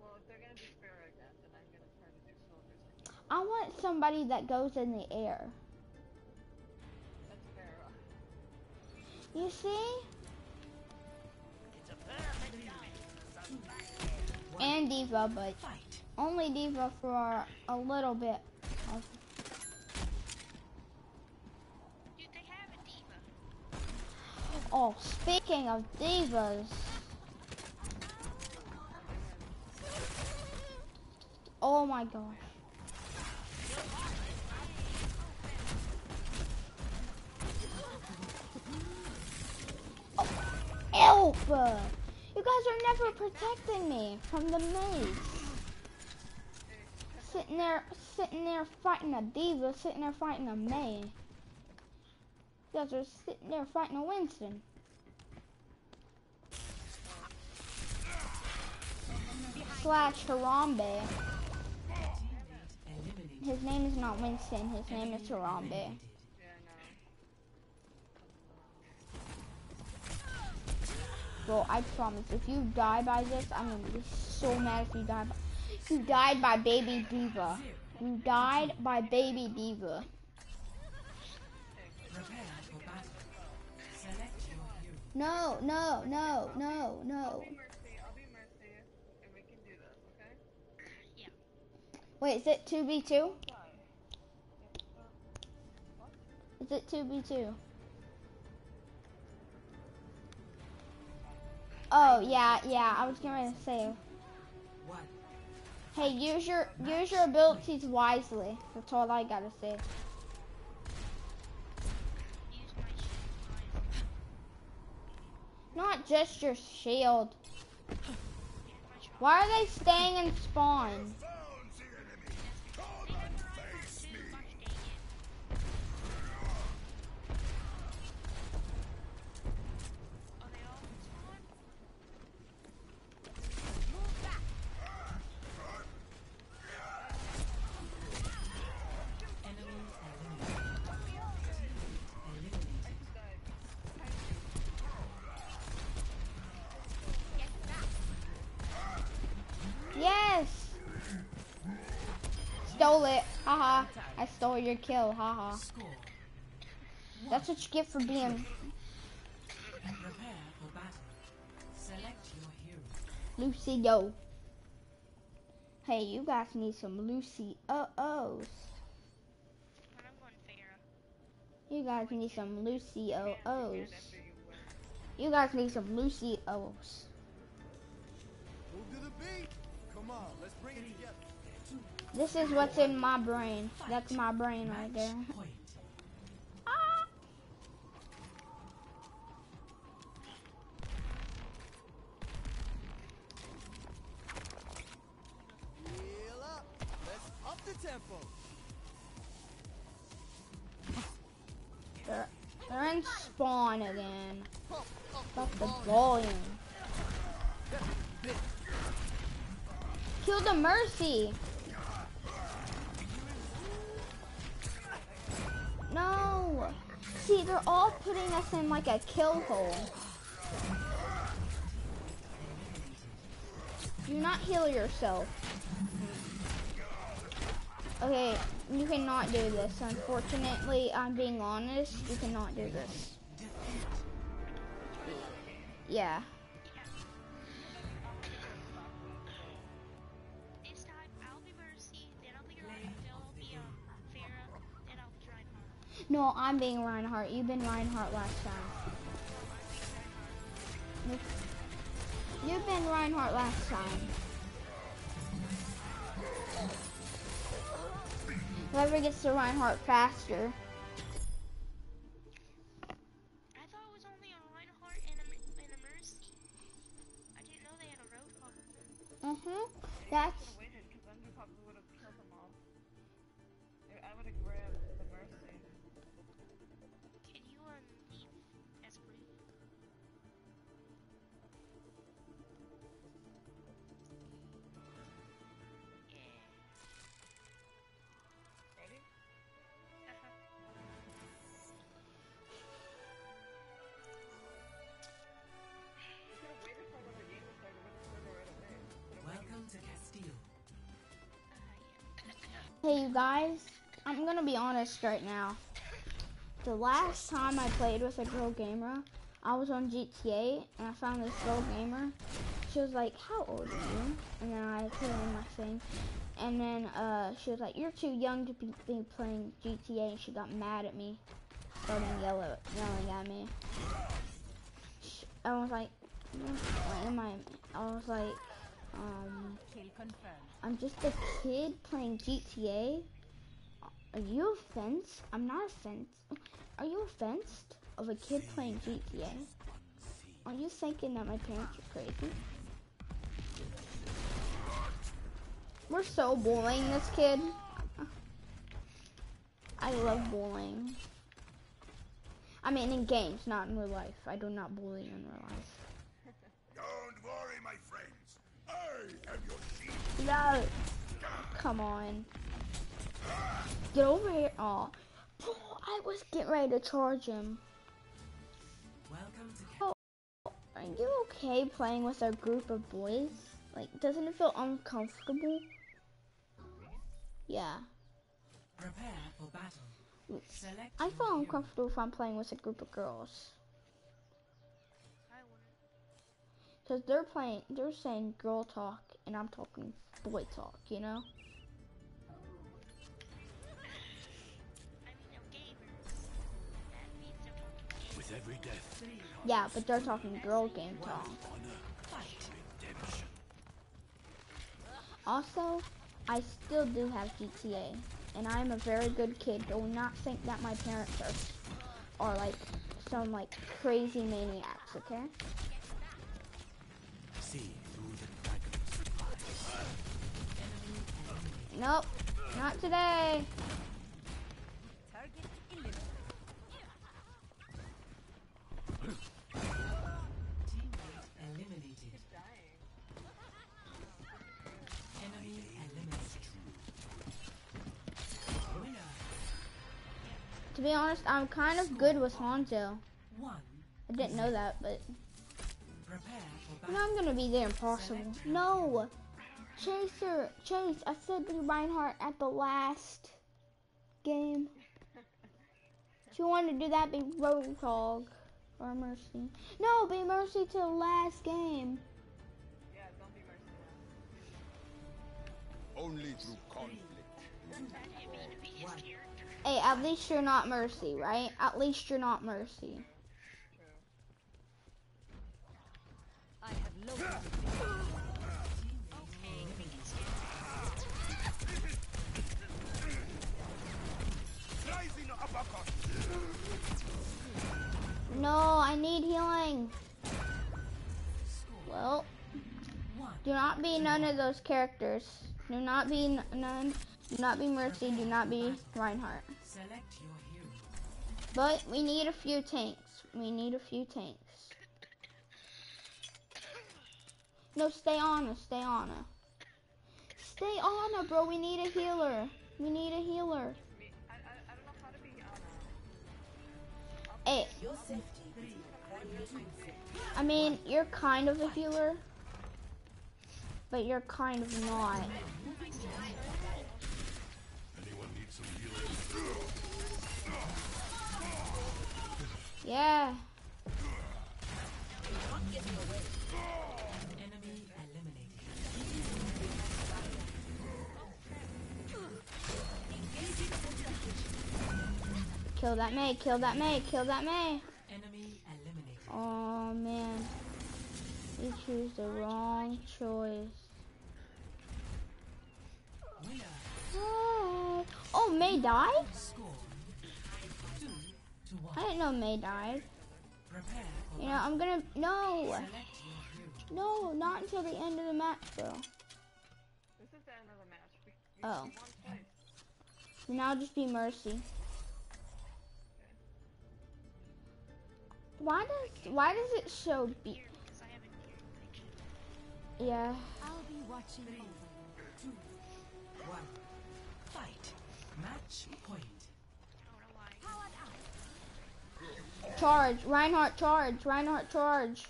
Well, if they're gonna be fair again, then I'm gonna try to do soldiers. I want somebody that goes in the air. That's. You see? And D.Va, but Fight. only D.Va for a little bit. Oh, speaking of Divas. Oh my gosh. Oh, help! You guys are never protecting me from the Meis. Sitting there, sitting there fighting a D.Va, sitting there fighting a Mei. You guys are sitting there fighting a Winston. Slash Harambe. His name is not Winston, his name is Harambe. Bro, I promise, if you die by this, I'm gonna be so mad if you die by... You died by Baby D.Va. You died by Baby D.Va. No, no, no, no, no. Wait, is it 2v2? Fine. Yeah, uh, Is it 2v2? Oh, yeah, yeah, I was going to say. One. Hey, use your use your abilities wisely. That's all I gotta say. Use my shield wisely. Not just your shield. And my shot. Why are they staying in spawn? Haha. I stole your kill. Haha. That's what you get for being. Lucy Go. Hey, you guys need some Lucy ohs. And I'm going Pharah. You guys need some Lucy uh ohs. you guys need some Lucio-Ohs. Move to the beat. Come on, let's bring it. This is what's in my brain. That's my brain right there. Up. The tempo. They're, they're in spawn again. Fuck the volume. Kill the Mercy. No. See, they're all putting us in like a kill hole. Do not heal yourself. Okay, you cannot do this. Unfortunately, I'm being honest. You cannot do this. Yeah. No, I'm being Reinhardt. You've been Reinhardt last time. You've been Reinhardt last time. Whoever gets to Reinhardt faster. I thought it was only a Reinhardt and a, and a Mercy. I didn't know they had a Roadhog. Mm-hmm. That's Hey you guys, I'm gonna be honest right now. The last time I played with a girl gamer, I was on GTA and I found this girl gamer. She was like, "How old are you?" And then I put in my thing, and then uh, she was like, "You're too young to be, be playing GTA," and she got mad at me, starting yellow, yelling at me. Sh- I was like, "What am I?" I was like, um. Kill confirmed. I'm just a kid playing GTA. Are you offensed? I'm not offensed. Are you offensed of a kid playing GTA? Are you thinking that my parents are crazy? We're so bullying this kid. I love bullying. I mean in games, not in real life. I do not bully in real life. Don't worry, my friends. I am your shield. No. Come on. Get over here. Aw. Bro, I was getting ready to charge him. Welcome to Oh, are you okay playing with a group of boys? Like, doesn't it feel uncomfortable? Yeah. Prepare for battle. Select I feel uncomfortable if I'm playing with a group of girls. Because they're playing, they're saying girl talk, and I'm talking boy talk, you know? I mean, I'm gamers. That means they're talking With every death, Yeah, but they're talking girl game talk. Also, I still do have GTA, and I'm a very good kid. Do not think that my parents are, are like some like crazy maniacs, okay? Nope, not today. Target eliminated. Teammate eliminated. Enemy eliminated. Winner. To be honest, I'm kind of good with Hanzo. I didn't know that, but Prepare you know I'm gonna be there impossible. No, Chaser, Chase. I said be Reinhardt at the last game. If you want to do that, be Roadhog or Mercy. No, be Mercy to the last game. Yeah, don't be mercy. Only through conflict. Hey, at least you're not Mercy, right? At least you're not Mercy. I have located No, I need healing. Well, do not be none of those characters. Do not be none. Do not be Mercy. Do not be Reinhardt. Select your hero. But we need a few tanks. We need a few tanks. No, stay on her. Stay on her. Stay on her, bro. We need a healer. We need a healer. Hey, I mean, you're kind of a healer, but you're kind of not. Yeah. Kill that Mei. Kill that Mei. Kill that Mei. Enemy eliminated. Oh man, we choose the wrong choice. Oh, Oh, Mei died? Score two to one. I didn't know Mei died. You know, I'm gonna no, select your hero. no, not until the end of the match, bro. This is the end of the match. We, we Oh. won twice. Just be Mercy. Why does why does it show be? Here, because I haven't here. Yeah. I'll be watching you. Two, fight. Match point. I don't know why. Charge, Reinhardt, charge, Reinhardt, charge.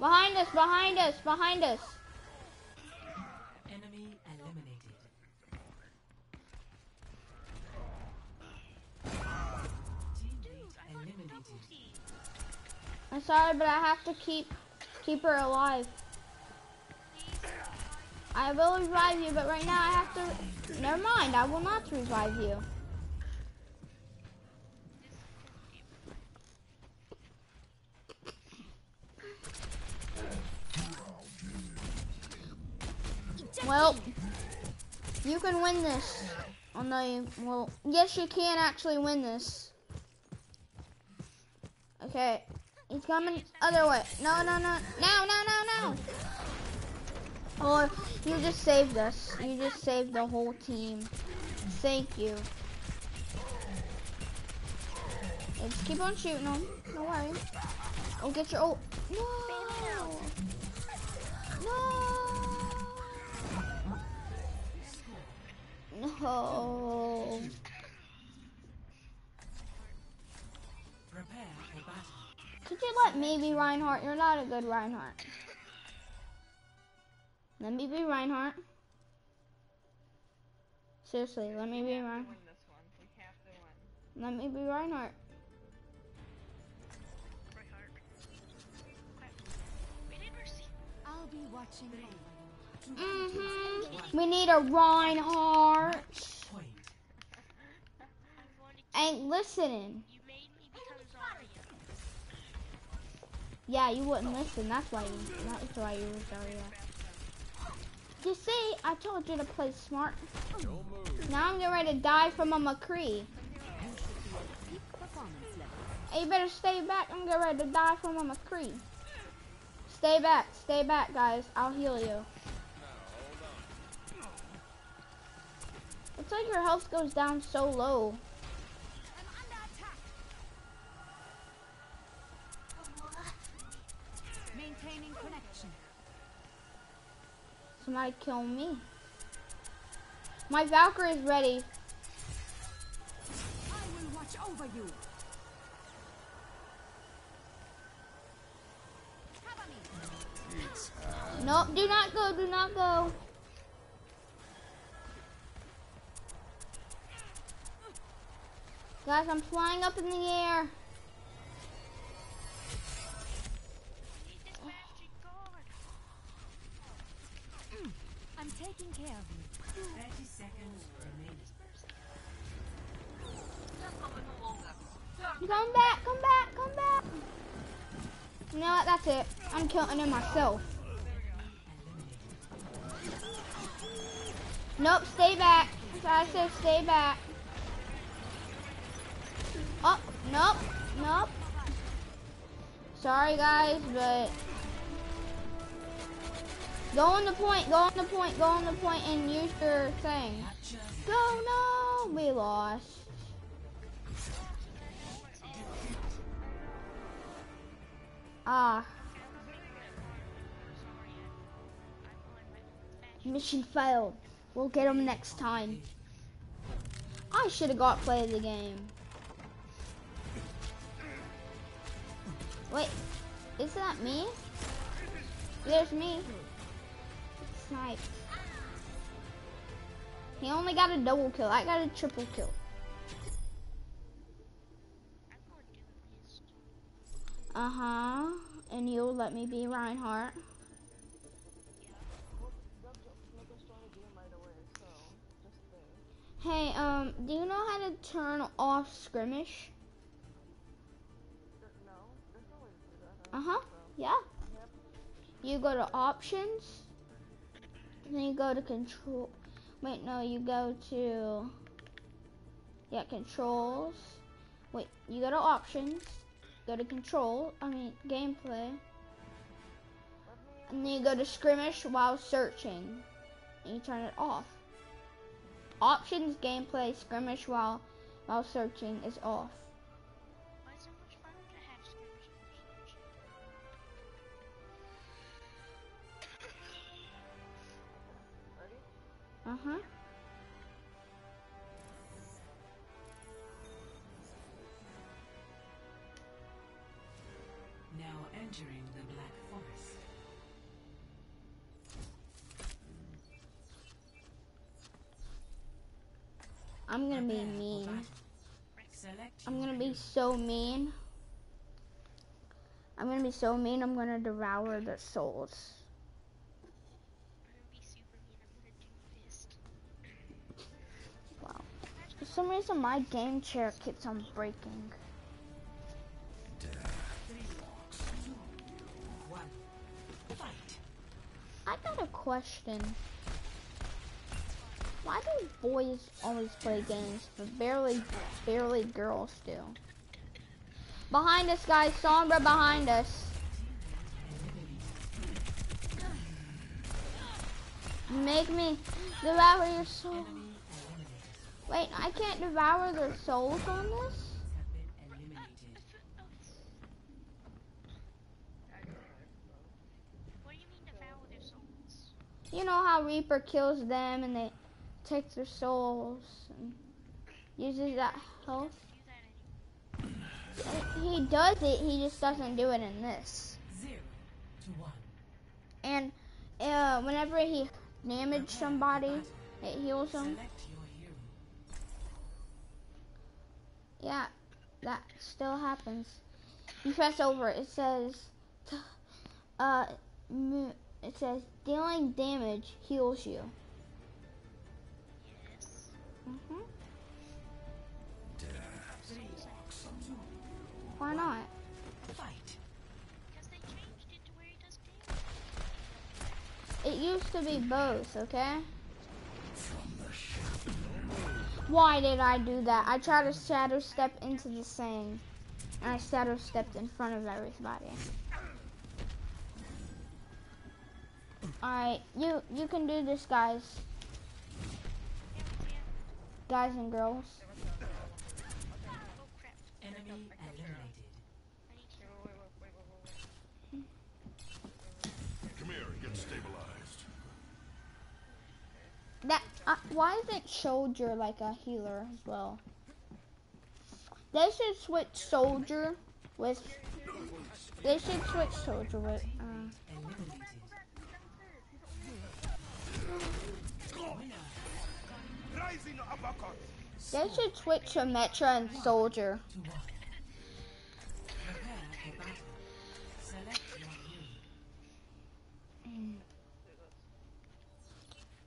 Behind us, behind us, behind us. I'm sorry, but I have to keep keep her alive. I will revive you, but right now I have to. Never mind, I will not revive you. Well, you can win this. Oh no, you, well, yes, you can actually win this. Okay, he's coming other way. No, no, no, no, no, no, no. Oh, you just saved us. You just saved the whole team. Thank you. Just keep on shooting them. No worry. Oh, get your ult. No. No. No. Could you let me be Reinhardt? You're not a good Reinhardt. Let me be Reinhardt. Seriously, let me be Reinhardt. Win this one. We have to win. Let me be Reinhardt. Right heart. We need mercy. I'll be watching you. hmm We need a Reinhardt. Ain't listening. you made me become Zarya. Yeah, you wouldn't listen. That's why you. That's why you were Zarya. You see, I told you to play smart. Now I'm getting ready to die from a McCree. Hey, you better stay back. I'm getting ready to die from a McCree. Stay back. Stay back, guys. I'll heal you. It's like your health goes down so low. Somebody kill me. My Valkyrie is ready. I will watch over you. No, do not go. Do not go. Guys, I'm flying up in the air. Taking care of you. 30 seconds remaining. Come back, come back, come back. You know what? That's it. I'm killing him myself. Nope, stay back. I said stay back. Oh, nope, nope. Sorry guys, but go on the point, go on the point, go on the point and use your thing. Go, no, we lost. Ah, mission failed. We'll get him next time. I should have got play of the game. Wait, is that me? There's me. Snipe. He only got a double kill. I got a triple kill. I'm going to do the list. Uh huh. And you'll let me be Reinhardt. Hey, um, do you know how to turn off skirmish? Uh huh. Yeah. You go to options. Then you go to control. Wait, no, you go to yeah controls. Wait, you go to options, go to control. I mean gameplay, and then you go to skirmish while searching, and you turn it off. Options gameplay skirmish while while searching is off. Uh huh. Now entering the Black Forest. I'm gonna be mean. I'm gonna be so mean. I'm gonna be so mean. I'm gonna devour their souls. I'm gonna be super mean. I'm gonna do fist. Wow. For some reason, my game chair keeps on breaking. I got a question. Why do boys always play games, but barely, barely girls do? Behind us, guys. Sombra behind us. Make me devour your soul. Wait, I can't devour their souls on this? You know how Reaper kills them and they take their souls and uses that health? He does it, he just doesn't do it in this. And uh, whenever he damages somebody, it heals them. Yeah, that still happens. You press over, it says, uh, it says dealing damage heals you. Yes. Three. Why not? Fight. Because they changed it to where he does damage. It used to be both, okay? Why did I do that? I tried to shadow step into the thing. And I shadow stepped in front of everybody. Alright, you you can do this guys. Yeah, we can. Guys and girls. Enemy eliminated. I need to. Come here, get stabilized. That uh, why isn't soldier like a healer as well? They should switch soldier with. They should switch soldier with. Uh, they should switch Symmetra and soldier. Hero.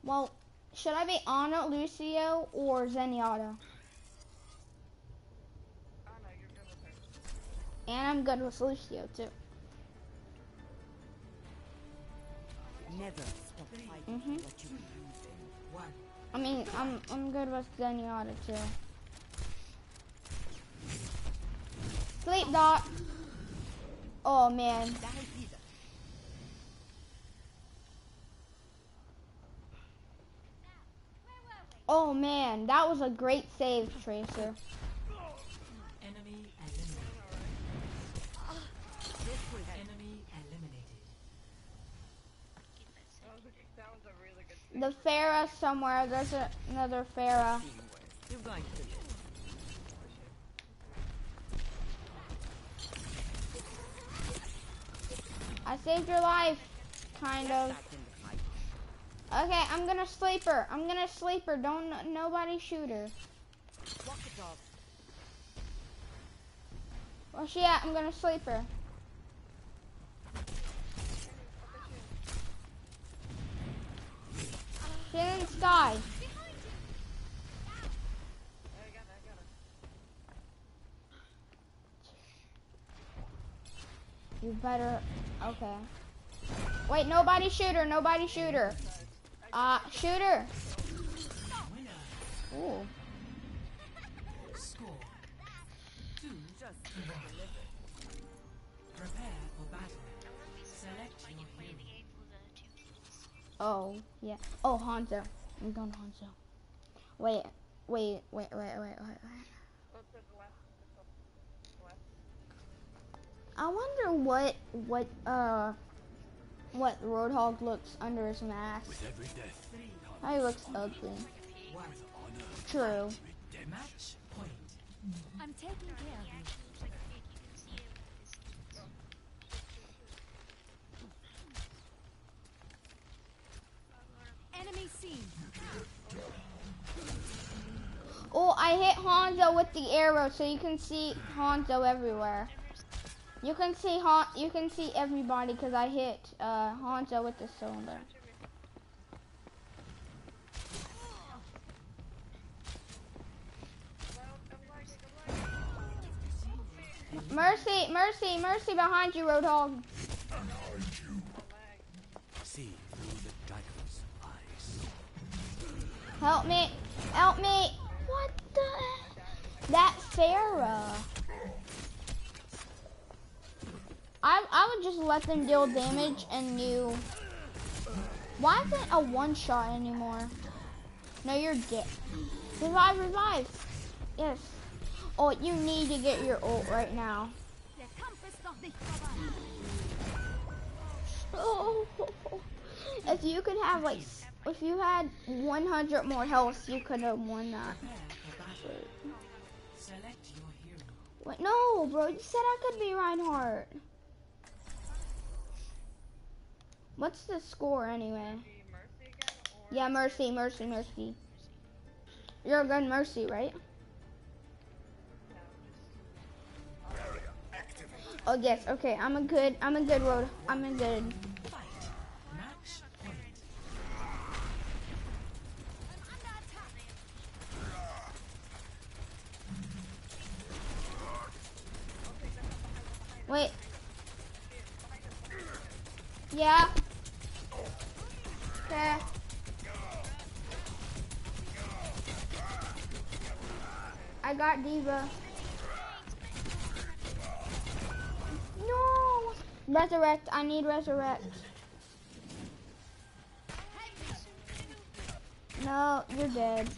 Well, should I be Ana, Lucio, or Zenyatta? And I'm good with Lucio too. Never stop fighting Mhm. what you believe in. One. I mean, I'm I'm good with Zenyatta too. Sleep dot. Oh man, oh man, that was a great save, Tracer. Enemy eliminated. Enemy eliminated. The Pharah somewhere. There's a, another Pharah. You're going to live. I saved your life, kind of. Back in the fight. Okay, I'm gonna sleep her. I'm gonna sleep her. Don't nobody shoot her. Where's she at? I'm gonna sleep her. She's in the sky. You better. Okay. Wait, nobody shoot her. Nobody shoot her. Uh, shoot her. Ooh. Score. Two just. Prepare for battle. Select your hero. Oh, yeah. Oh, Hanzo. I'm going to Hanzo. Wait, wait, wait, wait, wait, wait, wait. I wonder what, what, uh, what the Roadhog looks under his mask. With every death, He looks ugly. One. True. Match point. I'm taking care of you. Enemy seen. Oh, I hit Hanzo with the arrow, so you can see Hanzo everywhere. You can see Han. You can see everybody because I hit uh, Hanzo with the cylinder. Mercy, mercy, mercy behind you, Roadhog. see through the eyes. Help me, help me. What the? That Pharah. I, I would just let them deal damage and you... Why isn't a one shot anymore? No, you're dead. Revive, revive. Yes. Oh, you need to get your ult right now. Oh, if you could have like, if you had 100 more health, you could have won that. Wait, no, bro, you said I could be Reinhardt. What's the score anyway? Yeah, Mercy, Mercy, Mercy. You're a good Mercy, right? Oh yes, okay. I'm a good. I'm a good road. I'm a good. No. Resurrect. I need resurrect. No, you're dead.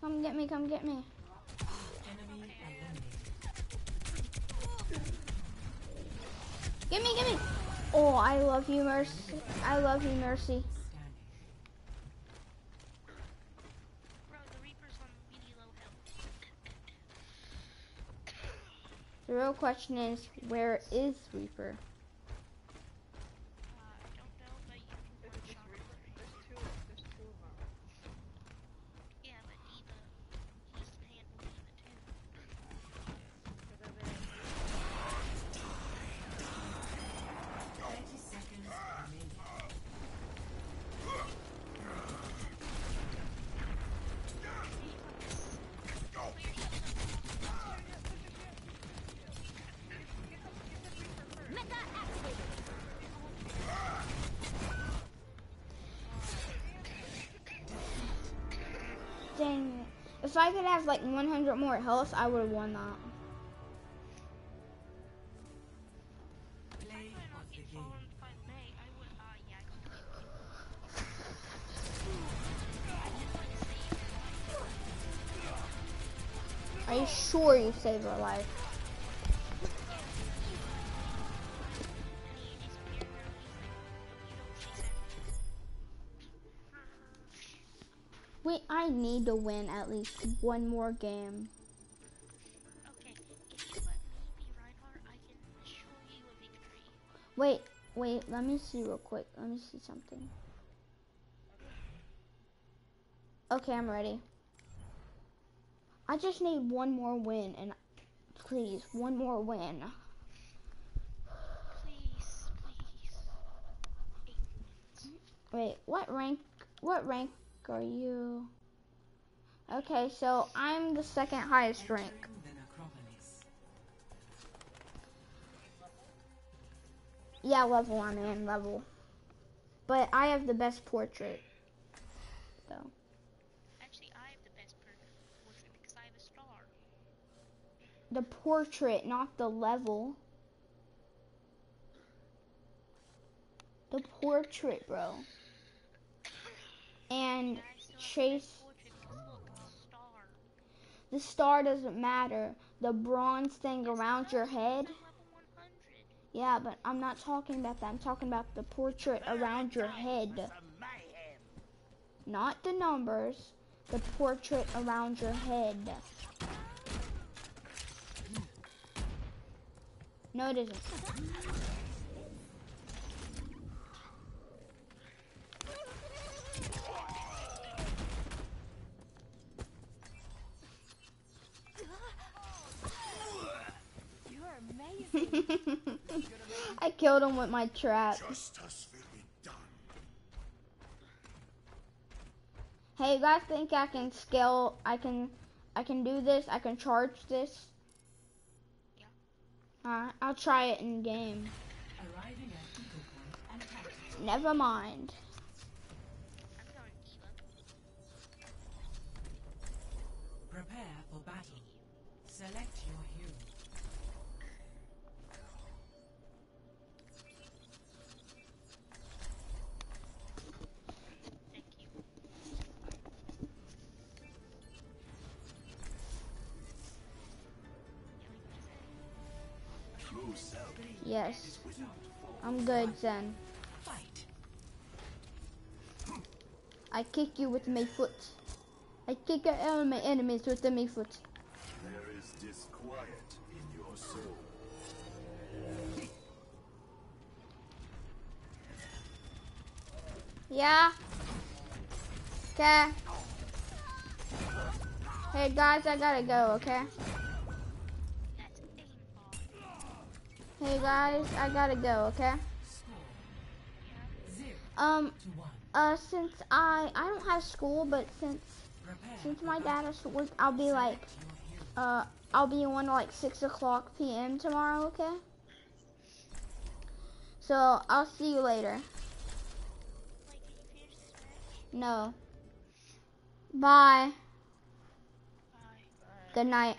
Come get me. Come get me. Give me, give me. Oh, I love you, Mercy. I love you, Mercy. Standing. Bro, the Reaper's on really low health. The real question is, where is Reaper? Have like 100 more health, I would have won that. Are you sure you saved her life? Least one more game. Okay, if you let me be Reinhardt, I can show you a victory. Wait, wait, let me see real quick. Let me see something. Okay, I'm ready. I just need one more win, and please, one more win. Please, please. Wait, what rank? What rank are you? Okay, so I'm the second highest rank. Yeah, level I'm in, level. But I have the best portrait. So. Actually, I have the best portrait because I have a star. The portrait, not the level. The portrait, bro. And Chase the star doesn't matter. The bronze thing around your head. Yeah, but I'm not talking about that. I'm talking about the portrait around your head. Not the numbers. The portrait around your head. No, it isn't. You're amazing. I killed him with my trap. Justice will be done. Hey, you guys think I can scale? I can, I can do this. I can charge this. Uh, I'll try it in game. Arriving at Eagle Point. Never mind. I'm going Eva. Prepare for battle. Select Yes, I'm good, Zen. Fight. I kick you with my foot. I kick out all my enemies with my foot. There is disquiet in your soul. Yeah. Okay. Hey guys, I gotta go. Okay. Hey guys, I gotta go. Okay. Um. Uh. Since I I don't have school, but since since my dad has work, I'll be like Select your hero. uh I'll be on like six o'clock p.m. tomorrow. Okay. So I'll see you later. Like, can you finish this match? No. Bye. Bye. Good night.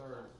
third.